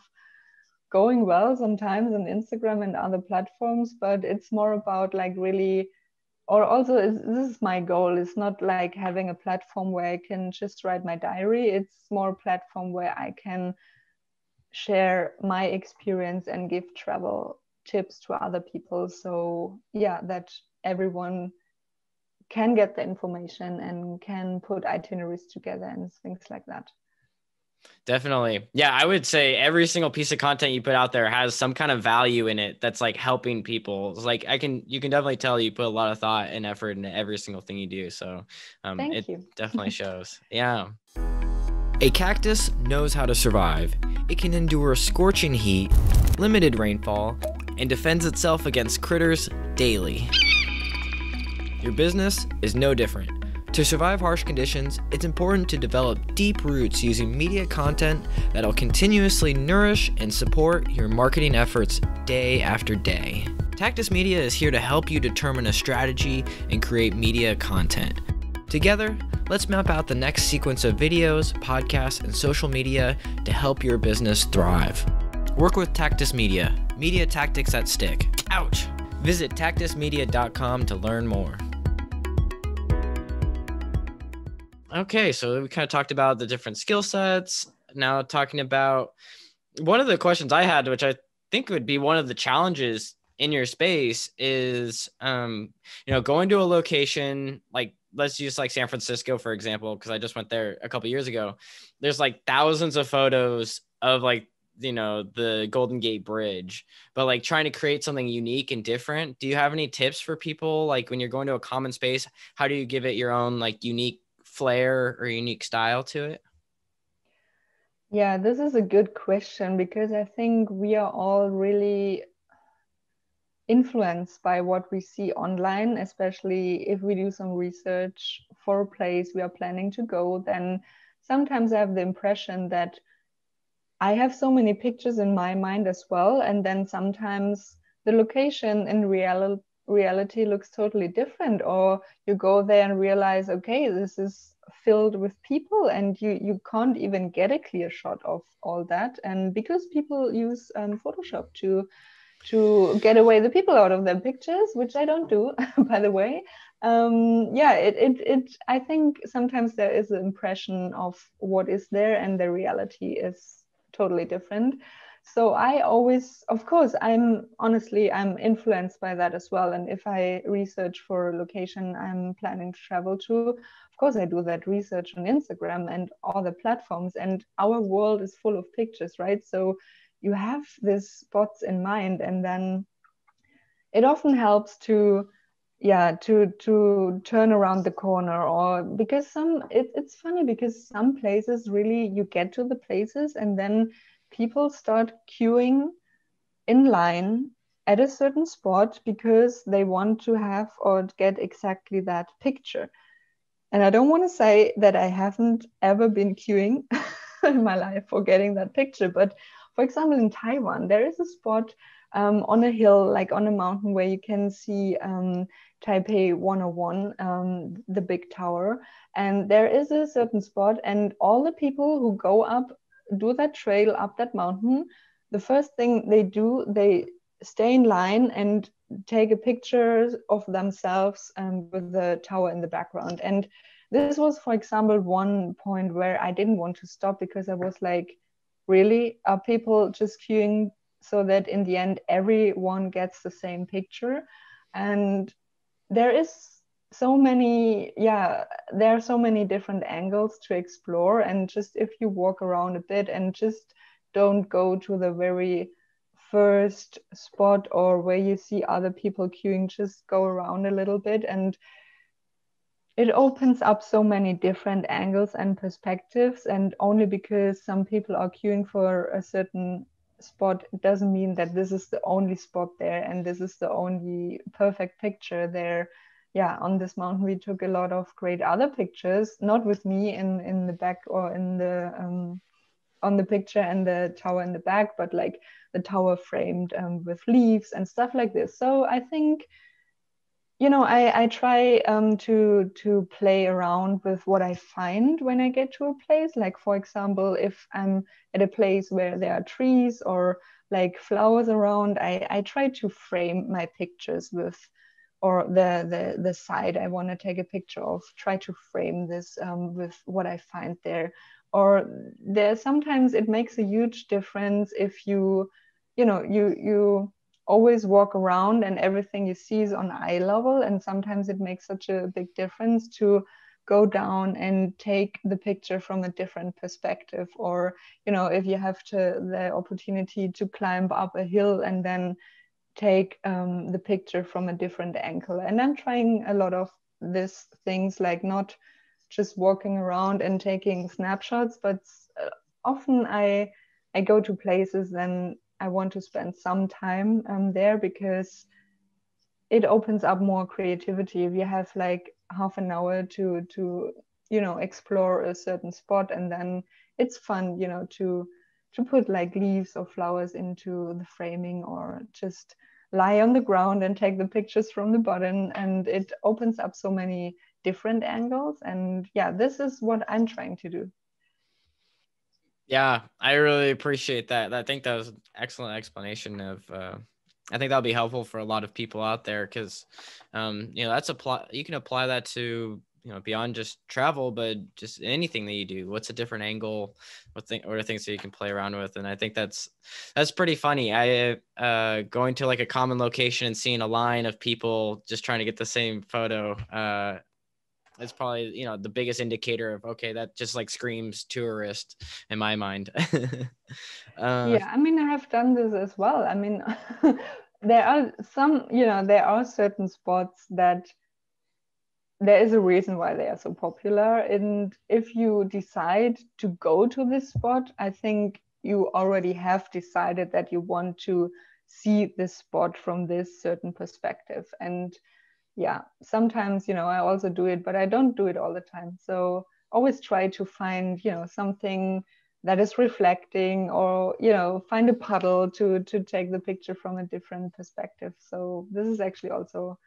going well sometimes on instagram and other platforms but it's more about like really or also is, this is my goal. It's not like having a platform where i can just write my diary. It's more a platform where i can share my experience and give travel tips to other people. So yeah that everyone can get the information and can put itineraries together and things like that Definitely. Yeah, I would say every single piece of content you put out there has some kind of value in it that's like helping people. It's like I can you can definitely tell you put a lot of thought and effort into every single thing you do. So um, Thank it you. definitely shows. Yeah. A cactus knows how to survive. It can endure scorching heat, limited rainfall, and defends itself against critters daily. Your business is no different. To survive harsh conditions, it's important to develop deep roots using media content that'll continuously nourish and support your marketing efforts day after day. Tactus Media is here to help you determine a strategy and create media content. Together, let's map out the next sequence of videos, podcasts, and social media to help your business thrive. Work with Tactus Media, media tactics that stick. Ouch! Visit tactusmedia.com to learn more. Okay, so we kind of talked about the different skill sets. Now talking about one of the questions I had, which I think would be one of the challenges in your space, is um, you know, going to a location like let's use like San Francisco for example, because I just went there a couple years ago. There's like thousands of photos of like you know the Golden Gate Bridge, but like trying to create something unique and different. Do you have any tips for people like when you're going to a common space? How do you give it your own like unique flair or unique style to it? Yeah, this is a good question because I think we are all really influenced by what we see online, especially if we do some research for a place we are planning to go. Then sometimes I have the impression that I have so many pictures in my mind as well. And then sometimes the location in reality reality looks totally different or you go there and realize okay this is filled with people and you you can't even get a clear shot of all that. And because people use um, photoshop to to get away the people out of their pictures which i don't do by the way um, yeah it, it it i think sometimes there is an impression of what is there and the reality is totally different so i always of course i'm honestly i'm influenced by that as well. And if i research for a location i'm planning to travel to of course i do that research on instagram and all the platforms. And our world is full of pictures right? So you have these spots in mind and then it often helps to yeah to to turn around the corner or because some it, it's funny because some places really you get to the places and then people start queuing in line at a certain spot because they want to have or get exactly that picture. And I don't want to say that I haven't ever been queuing in my life for getting that picture. But for example, in Taiwan, there is a spot um, on a hill, like on a mountain, where you can see um, Taipei 101, um, the big tower. And there is a certain spot, and all the people who go up do that trail up that mountain, the first thing they do, they stay in line and take a picture of themselves um, with the tower in the background. And this was, for example, one point where I didn't want to stop because I was like, really, are people just queuing so that in the end everyone gets the same picture? And there is so many yeah there are so many different angles to explore and just if you walk around a bit and just don't go to the very first spot or where you see other people queuing just go around a little bit. And it opens up so many different angles and perspectives and only because some people are queuing for a certain spot doesn't mean that this is the only spot there and this is the only perfect picture there yeah, on this mountain we took a lot of great other pictures, not with me in in the back or in the um, on the picture and the tower in the back, but like the tower framed um, with leaves and stuff like this. So I think, you know, I I try um, to to play around with what I find when I get to a place. Like for example, if I'm at a place where there are trees or like flowers around, I I try to frame my pictures with or the the the side I want to take a picture of, try to frame this um, with what I find there. Or there sometimes it makes a huge difference if you, you know, you you always walk around and everything you see is on eye level, and sometimes it makes such a big difference to go down and take the picture from a different perspective or you know if you have to the opportunity to climb up a hill and then take um, the picture from a different angle. And I'm trying a lot of these things, like not just walking around and taking snapshots, but uh, often I I go to places and I want to spend some time um, there because it opens up more creativity. If you have like half an hour to to you know explore a certain spot, and then it's fun, you know, to to put like leaves or flowers into the framing or just lie on the ground and take the pictures from the bottom and it opens up so many different angles and yeah this is what i'm trying to do. Yeah i really appreciate that. I think that was an excellent explanation of uh, i think that'll be helpful for a lot of people out there because um, you know that's apply you can apply that to you know beyond just travel but just anything that you do what's a different angle? What thing or things that you can play around with? And i think that's that's pretty funny. I uh going to like a common location and seeing a line of people just trying to get the same photo uh it's probably you know the biggest indicator of okay that just like screams tourist in my mind. Uh, yeah i mean i have done this as well. I mean there are some you know there are certain spots that there is a reason why they are so popular. And if you decide to go to this spot, I think you already have decided that you want to see this spot from this certain perspective. And yeah, sometimes, you know, I also do it, but I don't do it all the time. So always try to find, you know, something that is reflecting or you know find a puddle to to take the picture from a different perspective so this is actually also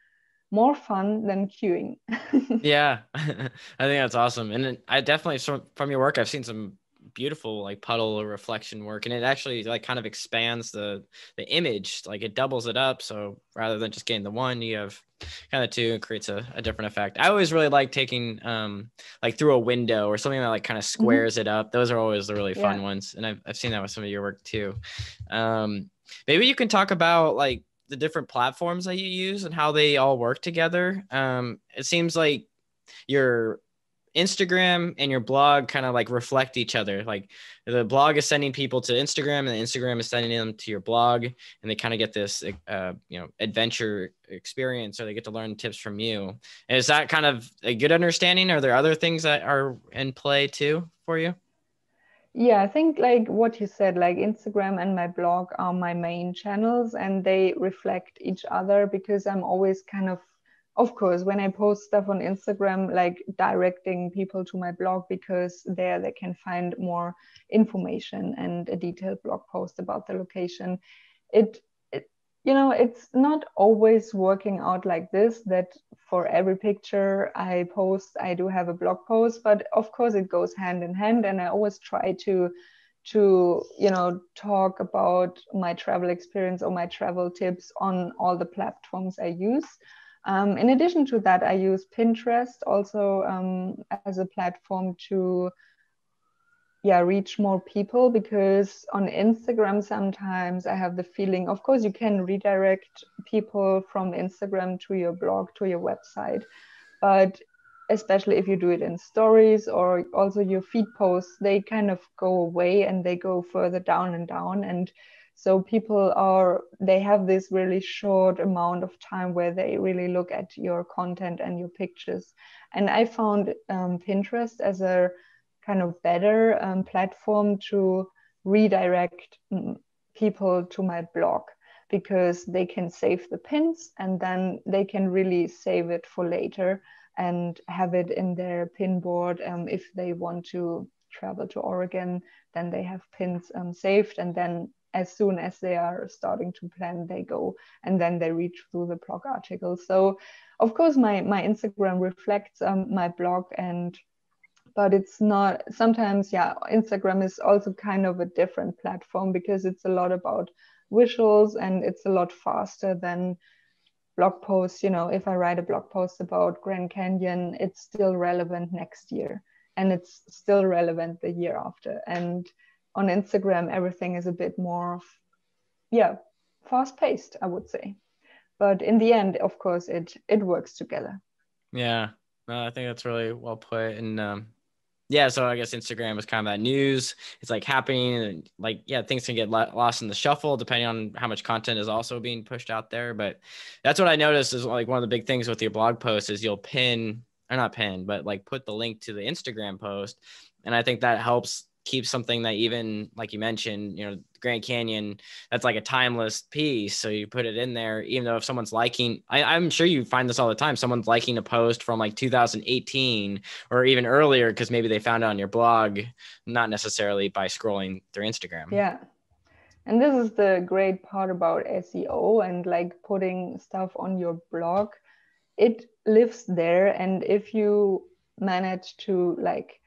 more fun than queuing. yeah, I think that's awesome, and I definitely from from your work, I've seen some beautiful like puddle reflection work and it actually like kind of expands the the image like it doubles it up so rather than just getting the one you have kind of two and creates a, a different effect i always really like taking um like through a window or something that like kind of mm-hmm. squares mm-hmm. it up those are always the really fun yeah. ones and I've, I've seen that with some of your work too um maybe you can talk about like the different platforms that you use and how they all work together um it seems like your Instagram and your blog kind of like reflect each other. Like the blog is sending people to Instagram, and the Instagram is sending them to your blog, and they kind of get this, uh, you know, adventure experience, or they get to learn tips from you. Is that kind of a good understanding? Are there other things that are in play too for you? Yeah, I think like what you said, like Instagram and my blog are my main channels, and they reflect each other because I'm always kind of of course when i post stuff on instagram like directing people to my blog because there they can find more information and a detailed blog post about the location. It, you know it's not always working out like this that for every picture i post i do have a blog post but of course it goes hand in hand and i always try to to you know talk about my travel experience or my travel tips on all the platforms i use. Um, in addition to that, I use Pinterest also um, as a platform to yeah reach more people because on Instagram sometimes I have the feeling, of course, you can redirect people from Instagram to your blog to your website, but especially if you do it in stories or also your feed posts, they kind of go away and they go further down and down. And so people are they have this really short amount of time where they really look at your content and your pictures. And i found um, pinterest as a kind of better um, platform to redirect mm, people to my blog because they can save the pins and then they can really save it for later and have it in their pin board um, if they want to travel to Oregon, then they have pins um, saved, and then as soon as they are starting to plan they go and then they reach through the blog articles so of course my my instagram reflects um, my blog and but it's not sometimes yeah instagram is also kind of a different platform because it's a lot about visuals and it's a lot faster than blog posts you know if i write a blog post about grand canyon it's still relevant next year and it's still relevant the year after and on Instagram, everything is a bit more, yeah, fast paced, I would say. But in the end, of course, it it works together. Yeah, no, I think that's really well put. And um, yeah, so I guess Instagram is kind of that news. It's like happening, and like yeah, things can get lost in the shuffle depending on how much content is also being pushed out there. But that's what I noticed is like one of the big things with your blog post is you'll pin or not pin, but like put the link to the Instagram post, and I think that helps keep something that even like you mentioned, you know, Grand Canyon, that's like a timeless piece. So you put it in there, even though if someone's liking, I, am sure you find this all the time. Someone's liking a post from like 2018 or even earlier because maybe they found it on your blog, not necessarily by scrolling through Instagram. Yeah. And this is the great part about SEO and like putting stuff on your blog. It lives there. And if you manage to like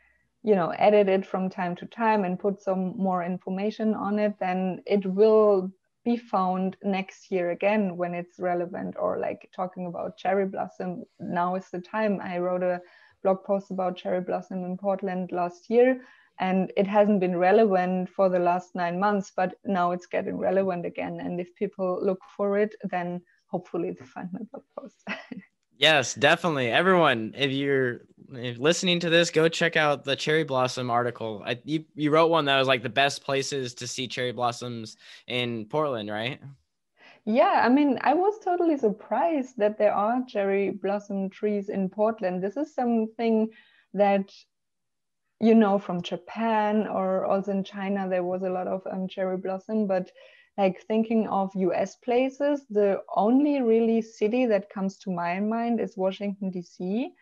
you know edit it from time to time and put some more information on it then it will be found next year again when it's relevant or like talking about cherry blossom. Now is the time. I wrote a blog post about cherry blossom in portland last year and it hasn't been relevant for the last nine months but now it's getting relevant again. And if people look for it then hopefully they find my blog post Yes, definitely. Everyone, if you're listening to this, go check out the cherry blossom article. I, you you wrote one that was like the best places to see cherry blossoms in Portland, right? Yeah, I mean, I was totally surprised that there are cherry blossom trees in Portland. This is something that you know from Japan or also in China there was a lot of um, cherry blossom, but like thinking of US places, the only really city that comes to my mind is Washington, D.C.,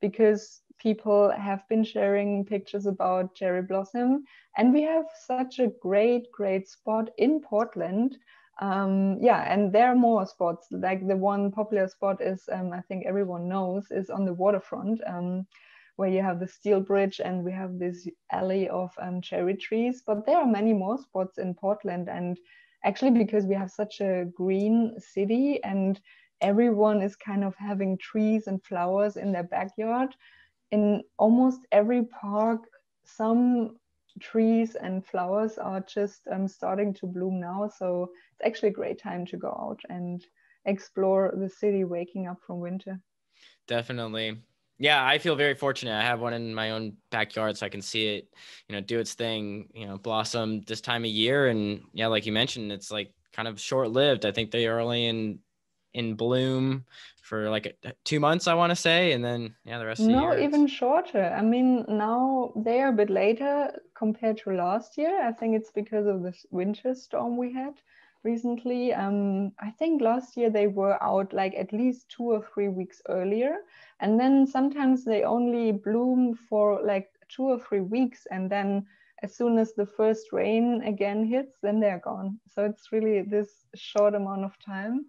because people have been sharing pictures about cherry blossom. And we have such a great, great spot in Portland. Um, yeah, and there are more spots. Like the one popular spot is, um, I think everyone knows, is on the waterfront. Um, where you have the steel bridge and we have this alley of um, cherry trees. But there are many more spots in Portland. And actually, because we have such a green city and everyone is kind of having trees and flowers in their backyard, in almost every park, some trees and flowers are just um, starting to bloom now. So it's actually a great time to go out and explore the city waking up from winter. Definitely. Yeah, I feel very fortunate. I have one in my own backyard, so I can see it, you know, do its thing, you know, blossom this time of year. And yeah, like you mentioned, it's like kind of short lived. I think they are only in in bloom for like two months, I want to say, and then yeah, the rest. No, of the year. No, even shorter. I mean, now they are a bit later compared to last year. I think it's because of the winter storm we had recently. Um, I think last year they were out like at least two or three weeks earlier, and then sometimes they only bloom for like two or three weeks, and then as soon as the first rain again hits, then they're gone. So it's really this short amount of time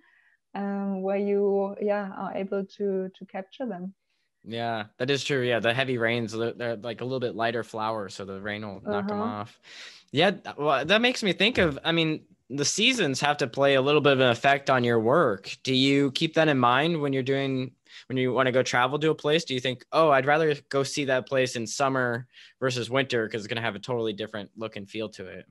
um, where you yeah are able to to capture them. Yeah, that is true. Yeah, the heavy rains, they're like a little bit lighter flowers, so the rain will knock uh-huh. them off. Yeah, well, that makes me think of, I mean, the seasons have to play a little bit of an effect on your work. Do you keep that in mind when you're doing, when you want to go travel to a place? Do you think, oh, I'd rather go see that place in summer versus winter because it's going to have a totally different look and feel to it?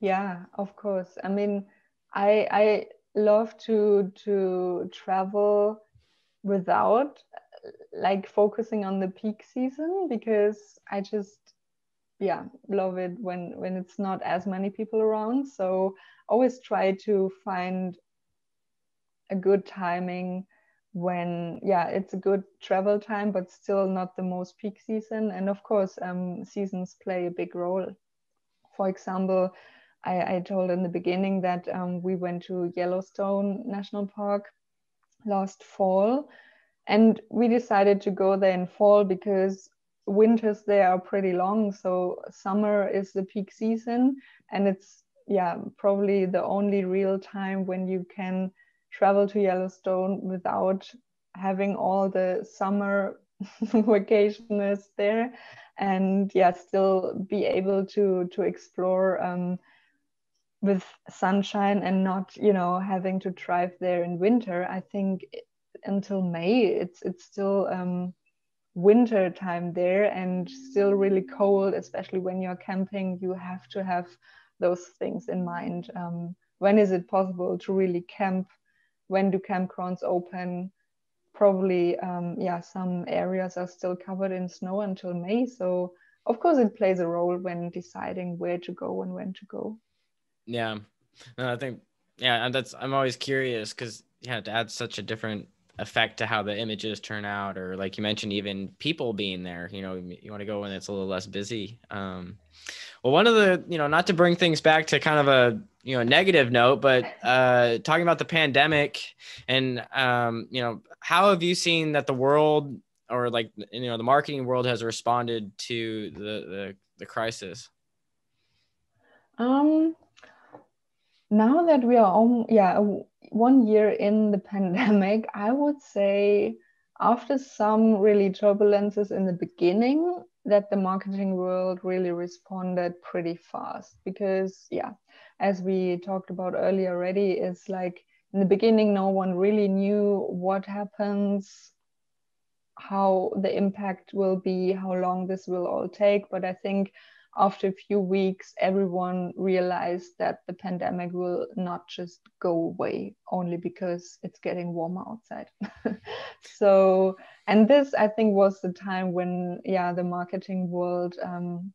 Yeah, of course. I mean, I, I, love to to travel without like focusing on the peak season because I just yeah love it when when it's not as many people around. So always try to find a good timing when yeah it's a good travel time but still not the most peak season. And of course um, seasons play a big role. For example I, I told in the beginning that um, we went to Yellowstone National Park last fall, and we decided to go there in fall because winters there are pretty long. So summer is the peak season, and it's yeah probably the only real time when you can travel to Yellowstone without having all the summer vacationers there and yeah still be able to to explore um, with sunshine and not you know having to drive there in winter i think until may it's it's still um, winter time there and still really cold especially when you're camping you have to have those things in mind. Um, when is it possible to really camp? When do campgrounds open? Probably um, yeah some areas are still covered in snow until may so of course it plays a role when deciding where to go and when to go. Yeah, no, I think yeah, and that's I'm always curious because yeah, to add such a different effect to how the images turn out or like you mentioned even people being there you know you want to go when it's a little less busy um well one of the you know not to bring things back to kind of a you know negative note but uh talking about the pandemic and um you know how have you seen that the world or like you know the marketing world has responded to the the, the crisis? Um now that we are on yeah one year in the pandemic i would say after some really turbulences in the beginning that the marketing world really responded pretty fast. Because yeah as we talked about earlier already it's like in the beginning no one really knew what happens how the impact will be how long this will all take. But i think after a few weeks, everyone realized that the pandemic will not just go away only because it's getting warmer outside. so, and this I think was the time when, yeah, the marketing world um,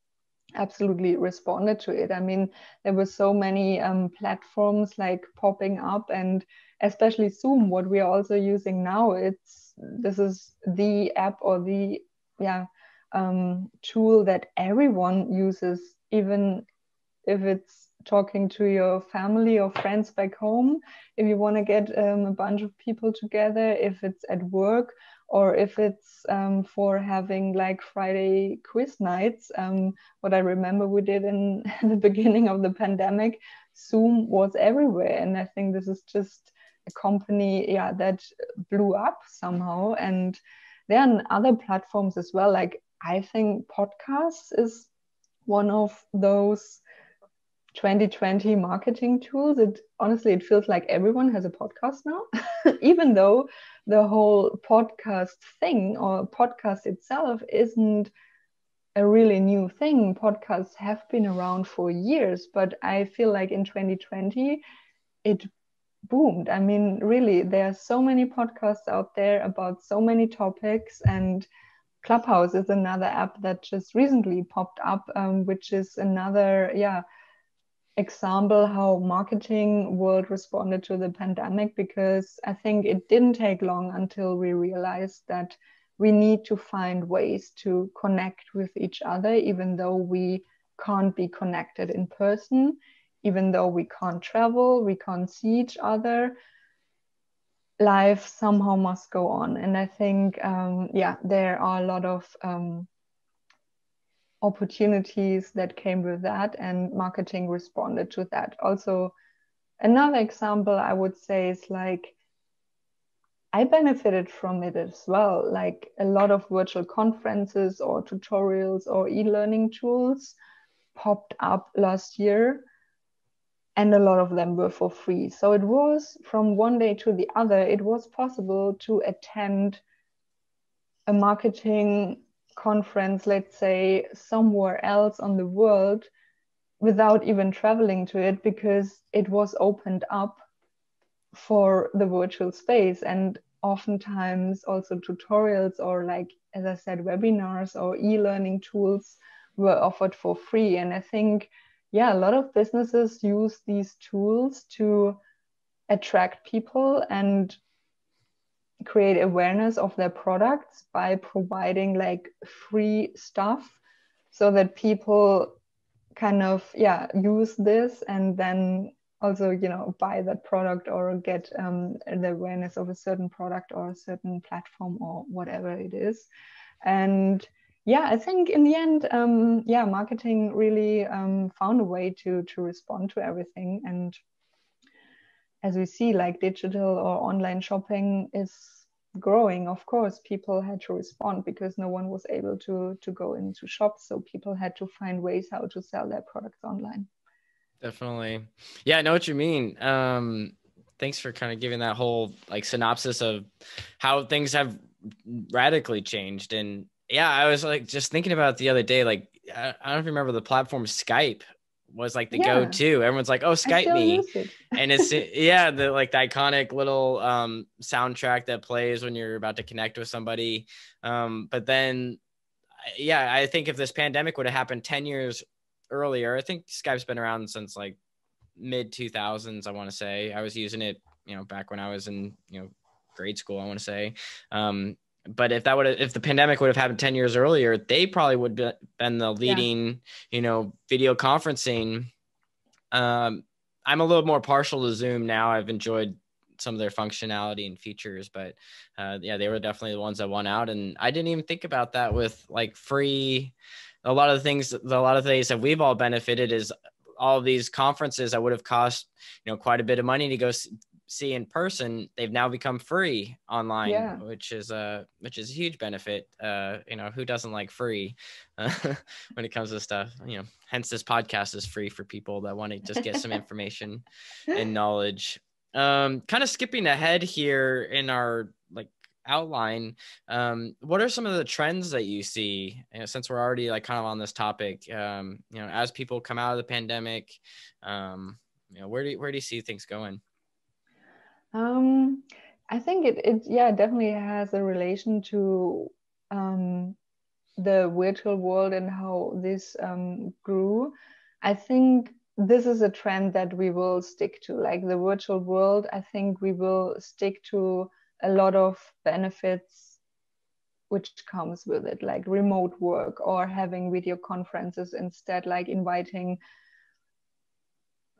absolutely responded to it. I mean, there were so many um, platforms like popping up, and especially Zoom, what we are also using now. It's this is the app or the yeah um, tool that everyone uses, even if it's talking to your family or friends back home, if you want to get um, a bunch of people together, if it's at work, or if it's um, for having like Friday quiz nights. Um, what I remember we did in the beginning of the pandemic, Zoom was everywhere. And I think this is just a company yeah, that blew up somehow. And are other platforms as well. Like I think podcasts is one of those 2020 marketing tools. It honestly it feels like everyone has a podcast now, even though the whole podcast thing or podcast itself isn't a really new thing. Podcasts have been around for years, but I feel like in 2020 it boomed. I mean, really, there are so many podcasts out there about so many topics, and Clubhouse is another app that just recently popped up, um, which is another, yeah, example how marketing world responded to the pandemic because I think it didn't take long until we realized that we need to find ways to connect with each other, even though we can't be connected in person, even though we can't travel, we can't see each other. Life somehow must go on. And I think, um, yeah, there are a lot of um, opportunities that came with that, and marketing responded to that. Also, another example I would say is like, I benefited from it as well. Like a lot of virtual conferences or tutorials or e learning tools popped up last year, and a lot of them were for free. So it was from one day to the other, it was possible to attend a marketing conference, let's say, somewhere else on the world without even traveling to it because it was opened up for the virtual space and oftentimes also tutorials or like as i said webinars or e-learning tools were offered for free and i think yeah a lot of businesses use these tools to attract people and create awareness of their products by providing like free stuff so that people kind of yeah use this and then also you know buy that product or get um, the awareness of a certain product or a certain platform or whatever it is. And yeah i think in the end um, yeah marketing really um, found a way to to respond to everything and as we see like digital or online shopping is growing of course people had to respond because no one was able to to go into shops so people had to find ways how to sell their products online Definitely. Yeah, I know what you mean. Um, thanks for kind of giving that whole like synopsis of how things have radically changed. And yeah, I was like just thinking about the other day, like I, I don't know if you remember the platform Skype was like the yeah. go-to. Everyone's like, "Oh, Skype me," it. and it's yeah, the like the iconic little um, soundtrack that plays when you're about to connect with somebody. Um, but then, yeah, I think if this pandemic would have happened ten years earlier. I think Skype's been around since like mid 2000s. I want to say I was using it, you know, back when I was in you know grade school. I want to say. Um, but if that would if the pandemic would have happened 10 years earlier they probably would have been the leading yeah. you know video conferencing. Um, i'm a little more partial to zoom now. I've enjoyed some of their functionality and features but uh, yeah they were definitely the ones that won out. And i didn't even think about that with like free a lot of the things, a lot of things that we've all benefited is all these conferences that would have cost, you know, quite a bit of money to go see in person. They've now become free online, yeah. which is a which is a huge benefit. Uh, you know, who doesn't like free uh, when it comes to stuff? You know, hence this podcast is free for people that want to just get some information and knowledge. Um, kind of skipping ahead here in our like outline um, what are some of the trends that you see you know, since we're already like kind of on this topic um, you know as people come out of the pandemic um, you know where do you, where do you see things going um, i think it, it yeah definitely has a relation to um, the virtual world and how this um, grew. I think this is a trend that we will stick to like the virtual world. I think we will stick to a lot of benefits which comes with it like remote work or having video conferences instead like inviting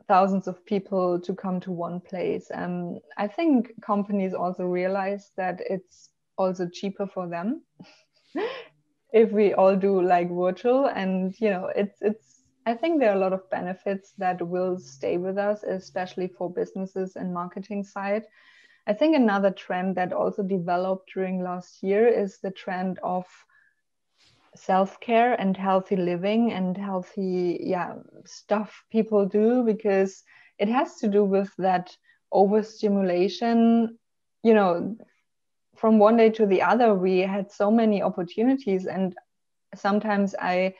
thousands of people to come to one place. Um, i think companies also realize that it's also cheaper for them if we all do like virtual. And you know it's it's i think there are a lot of benefits that will stay with us especially for businesses and marketing side. I think another trend that also developed during last year is the trend of self care and healthy living and healthy yeah stuff people do because it has to do with that overstimulation. You know from one day to the other we had so many opportunities and sometimes i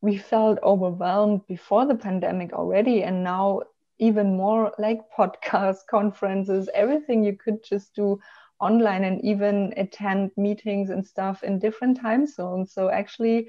we felt overwhelmed before the pandemic already and now even more like podcasts conferences everything you could just do online and even attend meetings and stuff in different time zones. So actually,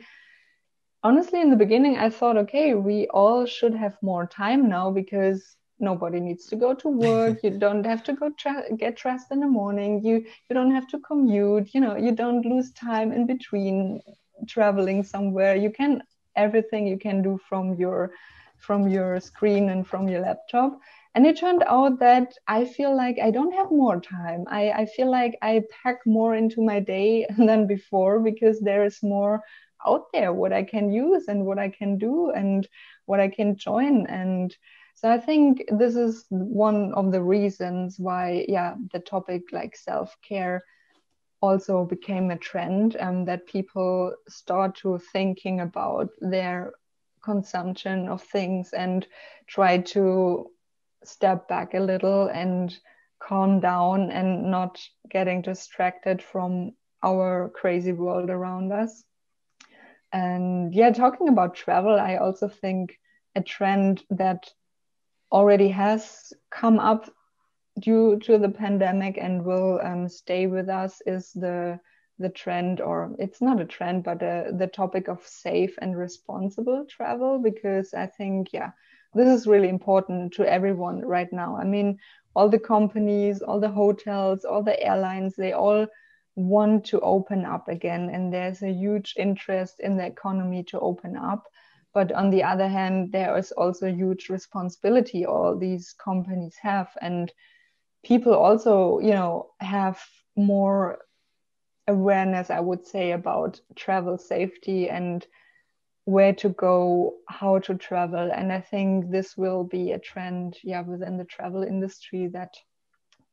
honestly, in the beginning, I thought, okay, we all should have more time now because nobody needs to go to work. you don't have to go tra- get dressed in the morning. You you don't have to commute. You know, you don't lose time in between traveling somewhere. You can everything you can do from your from your screen and from your laptop and it turned out that i feel like i don't have more time. I, I feel like i pack more into my day than before because there is more out there what i can use and what i can do and what i can join. And so i think this is one of the reasons why yeah the topic like self-care also became a trend um, that people start to thinking about their consumption of things and try to step back a little and calm down and not getting distracted from our crazy world around us. And yeah, talking about travel, I also think a trend that already has come up due to the pandemic and will um, stay with us is the the trend or it's not a trend but uh, the topic of safe and responsible travel because i think yeah this is really important to everyone right now. I mean, all the companies, all the hotels, all the airlines, they all want to open up again. And there's a huge interest in the economy to open up. But on the other hand, there is also a huge responsibility all these companies have. And people also, you know, have more awareness, I would say, about travel safety and where to go, how to travel. And I think this will be a trend, yeah, within the travel industry that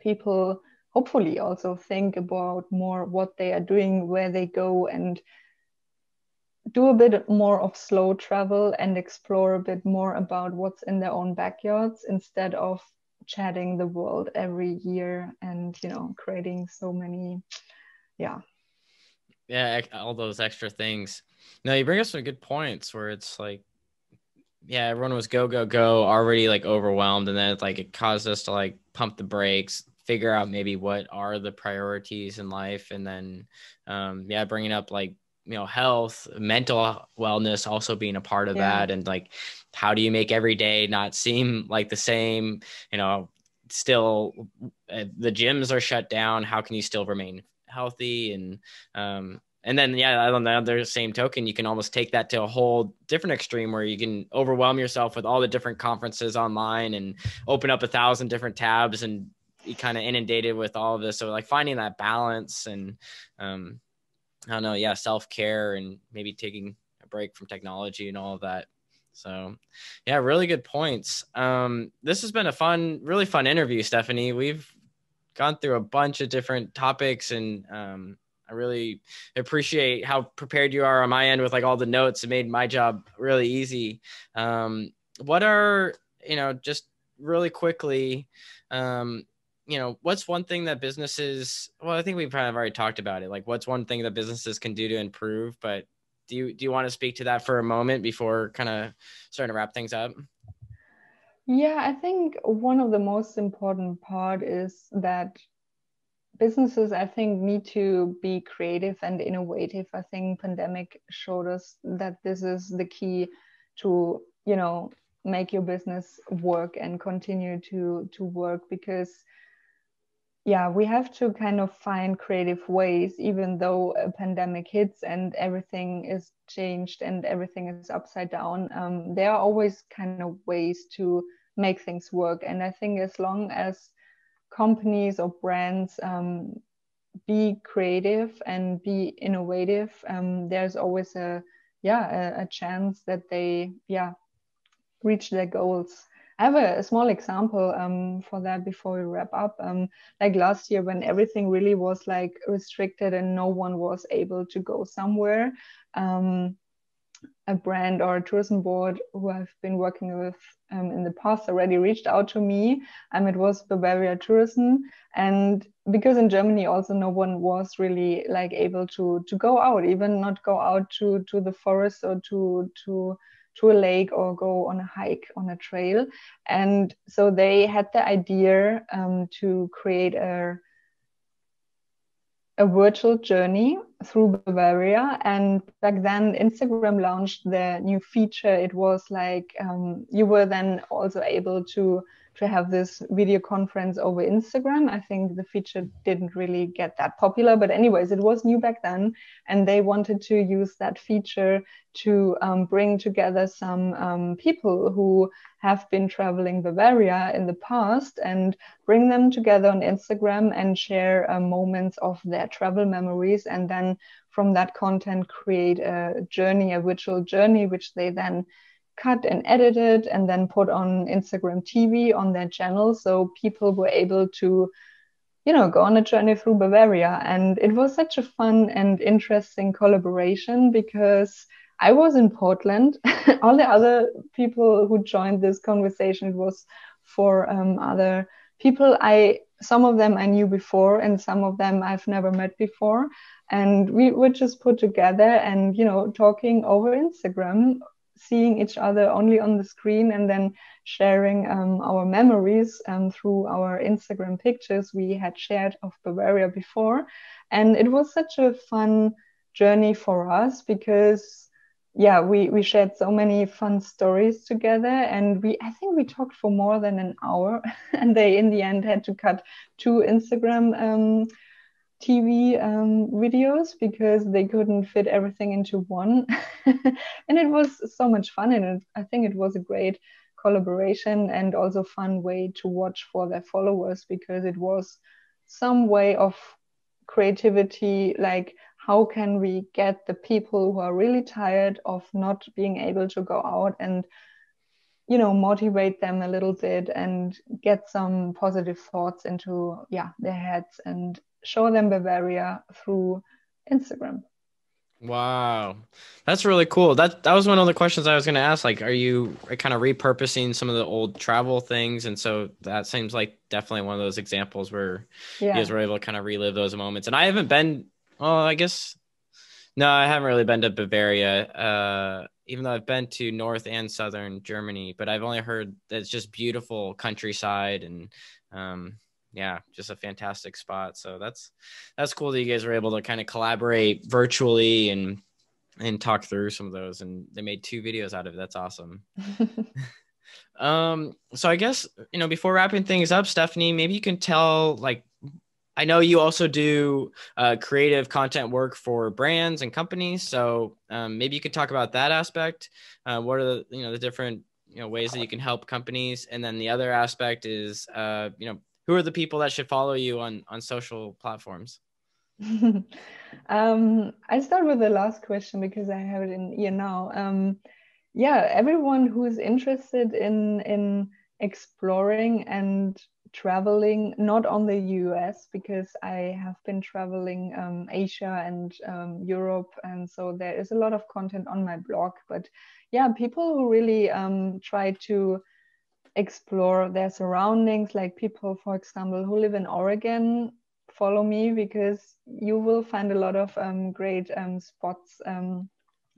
people hopefully also think about more what they are doing, where they go, and do a bit more of slow travel and explore a bit more about what's in their own backyards instead of chatting the world every year and you know creating so many yeah yeah all those extra things no you bring up some good points where it's like yeah everyone was go go go already like overwhelmed and then it's like it caused us to like pump the brakes figure out maybe what are the priorities in life and then um yeah bringing up like you know health mental wellness also being a part of yeah. that and like how do you make every day not seem like the same you know still uh, the gyms are shut down how can you still remain healthy and um and then yeah on the other same token you can almost take that to a whole different extreme where you can overwhelm yourself with all the different conferences online and open up a thousand different tabs and be kind of inundated with all of this. So like finding that balance and um i don't know yeah self-care and maybe taking a break from technology and all of that. So yeah really good points. Um this has been a fun really fun interview stefanie. We've gone through a bunch of different topics and um, I really appreciate how prepared you are on my end with like all the notes. It made my job really easy. Um, what are, you know, just really quickly, um, you know, what's one thing that businesses, well, I think we've kind of already talked about it. Like what's one thing that businesses can do to improve, but do you, do you want to speak to that for a moment before kind of starting to wrap things up? Yeah, I think one of the most important part is that businesses I think need to be creative and innovative. I think pandemic showed us that this is the key to, you know, make your business work and continue to to work because yeah, we have to kind of find creative ways, even though a pandemic hits and everything is changed and everything is upside down. Um, there are always kind of ways to make things work. And I think as long as companies or brands um, be creative and be innovative, um, there's always a yeah a, a, chance that they yeah reach their goals. I have a, a small example um, for that before we wrap up. Um, like last year, when everything really was like restricted and no one was able to go somewhere, um, a brand or a tourism board who I've been working with um, in the past already reached out to me. Um, it was Bavaria Tourism, and because in Germany also no one was really like able to to go out, even not go out to to the forest or to to to a lake or go on a hike on a trail. And so they had the idea um, to create a a virtual journey through Bavaria. And back then, Instagram launched the new feature. It was like um, you were then also able to to have this video conference over Instagram. I think the feature didn't really get that popular, but anyways, it was new back then, and they wanted to use that feature to um, bring together some um, people who have been traveling Bavaria in the past and bring them together on Instagram and share uh, moments of their travel memories, and then from that content create a journey, a virtual journey, which they then cut and edited and then put on Instagram TV on their channel. So people were able to, you know, go on a journey through Bavaria. And it was such a fun and interesting collaboration because I was in Portland. All the other people who joined this conversation, it was for um, other people. I some of them I knew before, and some of them I've never met before. And we were just put together and you know talking over Instagram seeing each other only on the screen and then sharing um, our memories um, through our Instagram pictures we had shared of Bavaria before. And it was such a fun journey for us because yeah we we shared so many fun stories together and we i think we talked for more than an hour and they in the end had to cut two instagram um, TV um, videos because they couldn't fit everything into one. and it was so much fun. And it, I think it was a great collaboration and also fun way to watch for their followers because it was some way of creativity like how can we get the people who are really tired of not being able to go out and you know motivate them a little bit and get some positive thoughts into yeah their heads and show them Bavaria through Instagram. Wow, that's really cool. That that was one of the questions I was going to ask. Like, are you kind of repurposing some of the old travel things? And so that seems like definitely one of those examples where yeah. you guys were able to kind of relive those moments. And I haven't been. Well, I guess no, I haven't really been to Bavaria. Uh, even though I've been to North and Southern Germany, but I've only heard that it's just beautiful countryside and um, yeah, just a fantastic spot. So that's that's cool that you guys were able to kind of collaborate virtually and and talk through some of those and they made two videos out of it. That's awesome. um so I guess you know before wrapping things up, Stefanie, maybe you can tell like I know you also do uh, creative content work for brands and companies. So um, maybe you could talk about that aspect. Uh, what are the you know the different you know ways that you can help companies, and then the other aspect is uh, you know who are the people that should follow you on on social platforms? um, I start with the last question because I have it in here now. Um, yeah, everyone who is interested in in exploring and traveling, not on the US, because I have been traveling um, Asia and um, Europe, and so there is a lot of content on my blog. But yeah, people who really um, try to explore their surroundings like people for example who live in oregon follow me because you will find a lot of um, great um, spots um,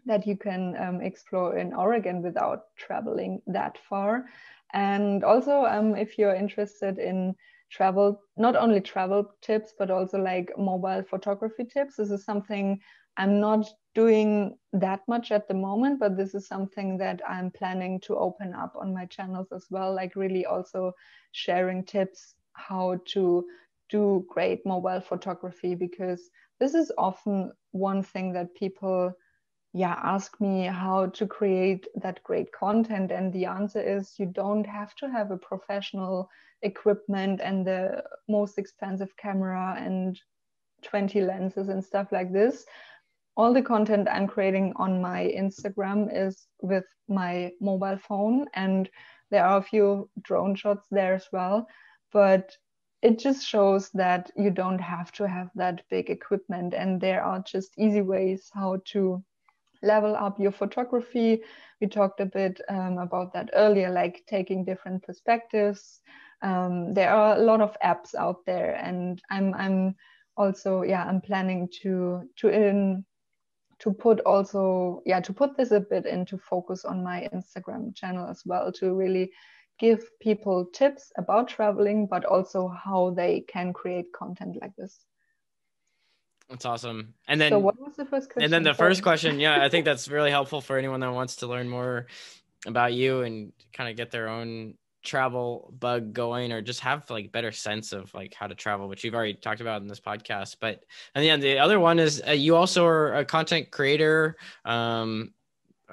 that you can um, explore in oregon without traveling that far. And also um, if you're interested in travel not only travel tips but also like mobile photography tips this is something i'm not doing that much at the moment, but this is something that I'm planning to open up on my channels as well, like really also sharing tips how to do great mobile photography because this is often one thing that people yeah ask me how to create that great content and the answer is you don't have to have a professional equipment and the most expensive camera and 20 lenses and stuff like this all the content I'm creating on my Instagram is with my mobile phone. And there are a few drone shots there as well but it just shows that you don't have to have that big equipment and there are just easy ways how to level up your photography we talked a bit um, about that earlier like taking different perspectives um, there are a lot of apps out there and i'm i'm also yeah i'm planning to to in to put also yeah to put this a bit into focus on my instagram channel as well to really give people tips about traveling, but also how they can create content like this. That's awesome. And then, so what was the first question? And then the first question, yeah, I think that's really helpful for anyone that wants to learn more about you and kind of get their own travel bug going or just have like better sense of like how to travel which you've already talked about in this podcast but and then the other one is uh, you also are a content creator um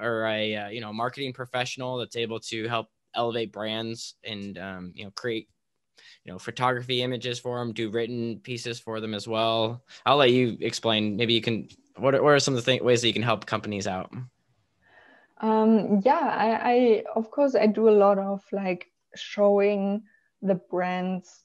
or a uh, you know marketing professional that's able to help elevate brands and um, you know create you know photography images for them do written pieces for them as well. I'll let you explain. Maybe you can what are, what are some of the th- ways that you can help companies out? Um, yeah I, I of course i do a lot of like showing the brand's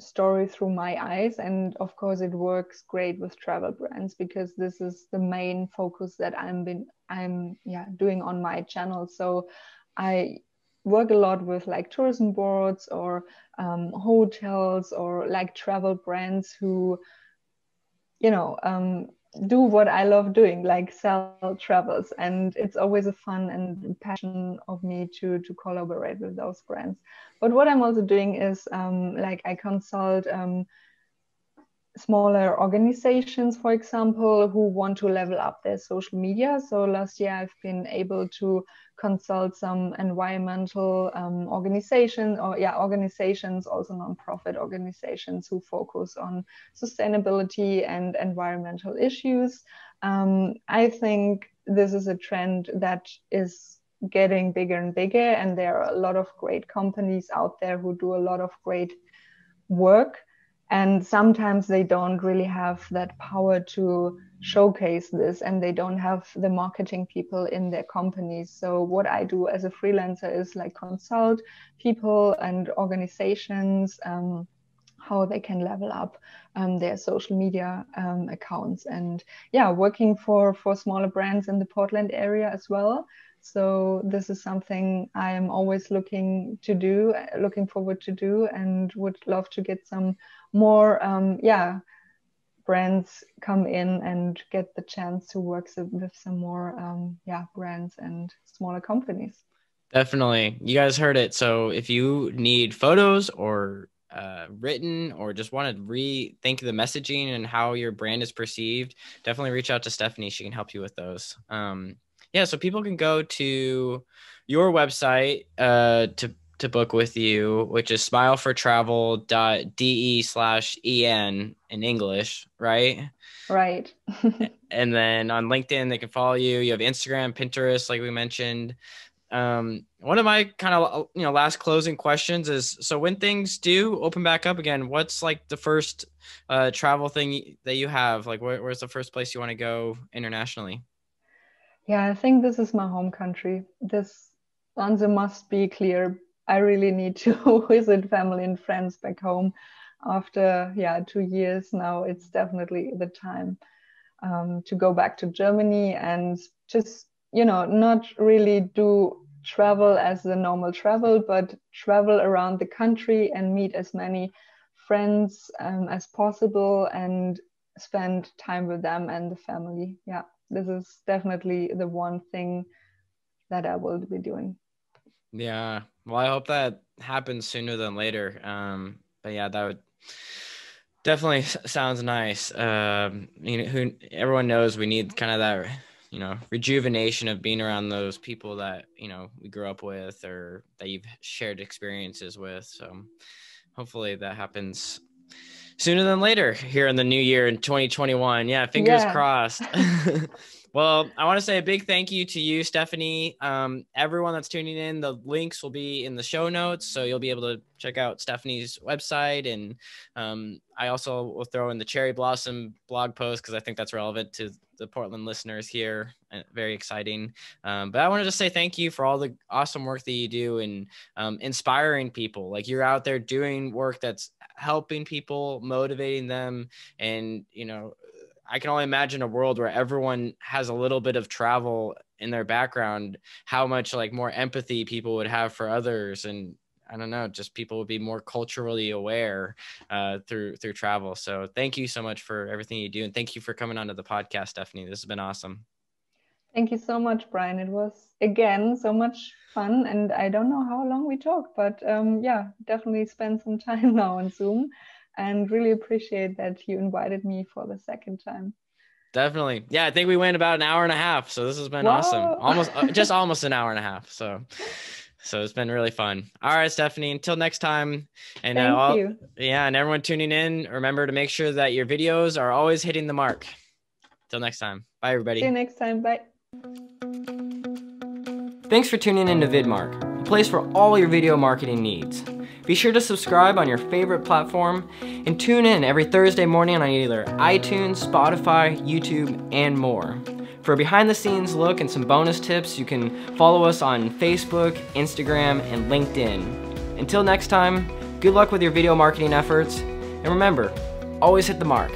story through my eyes. And of course it works great with travel brands because this is the main focus that i'm been i'm yeah doing on my channel. So i work a lot with like tourism boards or um, hotels or like travel brands who you know um, do what i love doing like sell travels. And it's always a fun and passion of me to to collaborate with those brands. But what i'm also doing is um, like i consult um, smaller organizations, for example, who want to level up their social media. So last year, I've been able to consult some environmental um, organizations, or yeah, organizations, also nonprofit organizations who focus on sustainability and environmental issues. Um, I think this is a trend that is getting bigger and bigger, and there are a lot of great companies out there who do a lot of great work and sometimes they don't really have that power to showcase this and they don't have the marketing people in their companies. So what i do as a freelancer is like consult people and organizations um, how they can level up um, their social media um, accounts. And yeah working for for smaller brands in the portland area as well. So this is something i am always looking to do looking forward to do and would love to get some more um, yeah brands come in and get the chance to work with some more um, yeah brands and smaller companies. Definitely. You guys heard it. So if you need photos or uh, written or just want to rethink the messaging and how your brand is perceived definitely reach out to stefanie. She can help you with those. Um, yeah so people can go to your website uh, to to book with you, which is smile4travel.de slash en in English, right? Right. and then on LinkedIn, they can follow you. You have Instagram, Pinterest, like we mentioned. Um, one of my kind of you know last closing questions is so when things do open back up again, what's like the first uh, travel thing that you have? Like, where, where's the first place you want to go internationally? Yeah, I think this is my home country. This answer must be clear I really need to visit family and friends back home. After yeah two years now, it's definitely the time um, to go back to Germany and just you know not really do travel as the normal travel, but travel around the country and meet as many friends um, as possible and spend time with them and the family. Yeah, this is definitely the one thing that I will be doing. Yeah. Well, I hope that happens sooner than later. Um, but yeah, that would definitely sounds nice. Um, you know, who everyone knows we need kind of that, you know, rejuvenation of being around those people that you know we grew up with or that you've shared experiences with. So hopefully that happens sooner than later here in the new year in 2021. Yeah, fingers yeah. crossed. Well, I want to say a big thank you to you, Stefanie. Um, everyone that's tuning in, the links will be in the show notes, so you'll be able to check out Stefanie's website. And um, I also will throw in the Cherry Blossom blog post because I think that's relevant to the Portland listeners here. Very exciting. Um, but I want to just say thank you for all the awesome work that you do and um, inspiring people. Like you're out there doing work that's helping people, motivating them, and you know I can only imagine a world where everyone has a little bit of travel in their background, how much like more empathy people would have for others and I don't know, just people would be more culturally aware uh, through through travel. So thank you so much for everything you do, and thank you for coming onto the podcast, Stefanie. This has been awesome. Thank you so much, Brian. It was again so much fun, and I don't know how long we talked, but um, yeah, definitely spend some time now on Zoom and really appreciate that you invited me for the second time. Definitely. Yeah, I think we went about an hour and a half. So this has been Whoa. awesome. Almost uh, just almost an hour and a half. So so it's been really fun. All right, Stefanie, until next time. And uh, Thank uh, all, you. yeah, and everyone tuning in, remember to make sure that your videos are always hitting the mark. Until next time. Bye everybody. See you next time. Bye. Thanks for tuning in to VidMark, a place for all your video marketing needs. Be sure to subscribe on your favorite platform and tune in every Thursday morning on either iTunes, Spotify, YouTube, and more. For a behind the scenes look and some bonus tips, you can follow us on Facebook, Instagram, and LinkedIn. Until next time, good luck with your video marketing efforts, and remember, always hit the mark.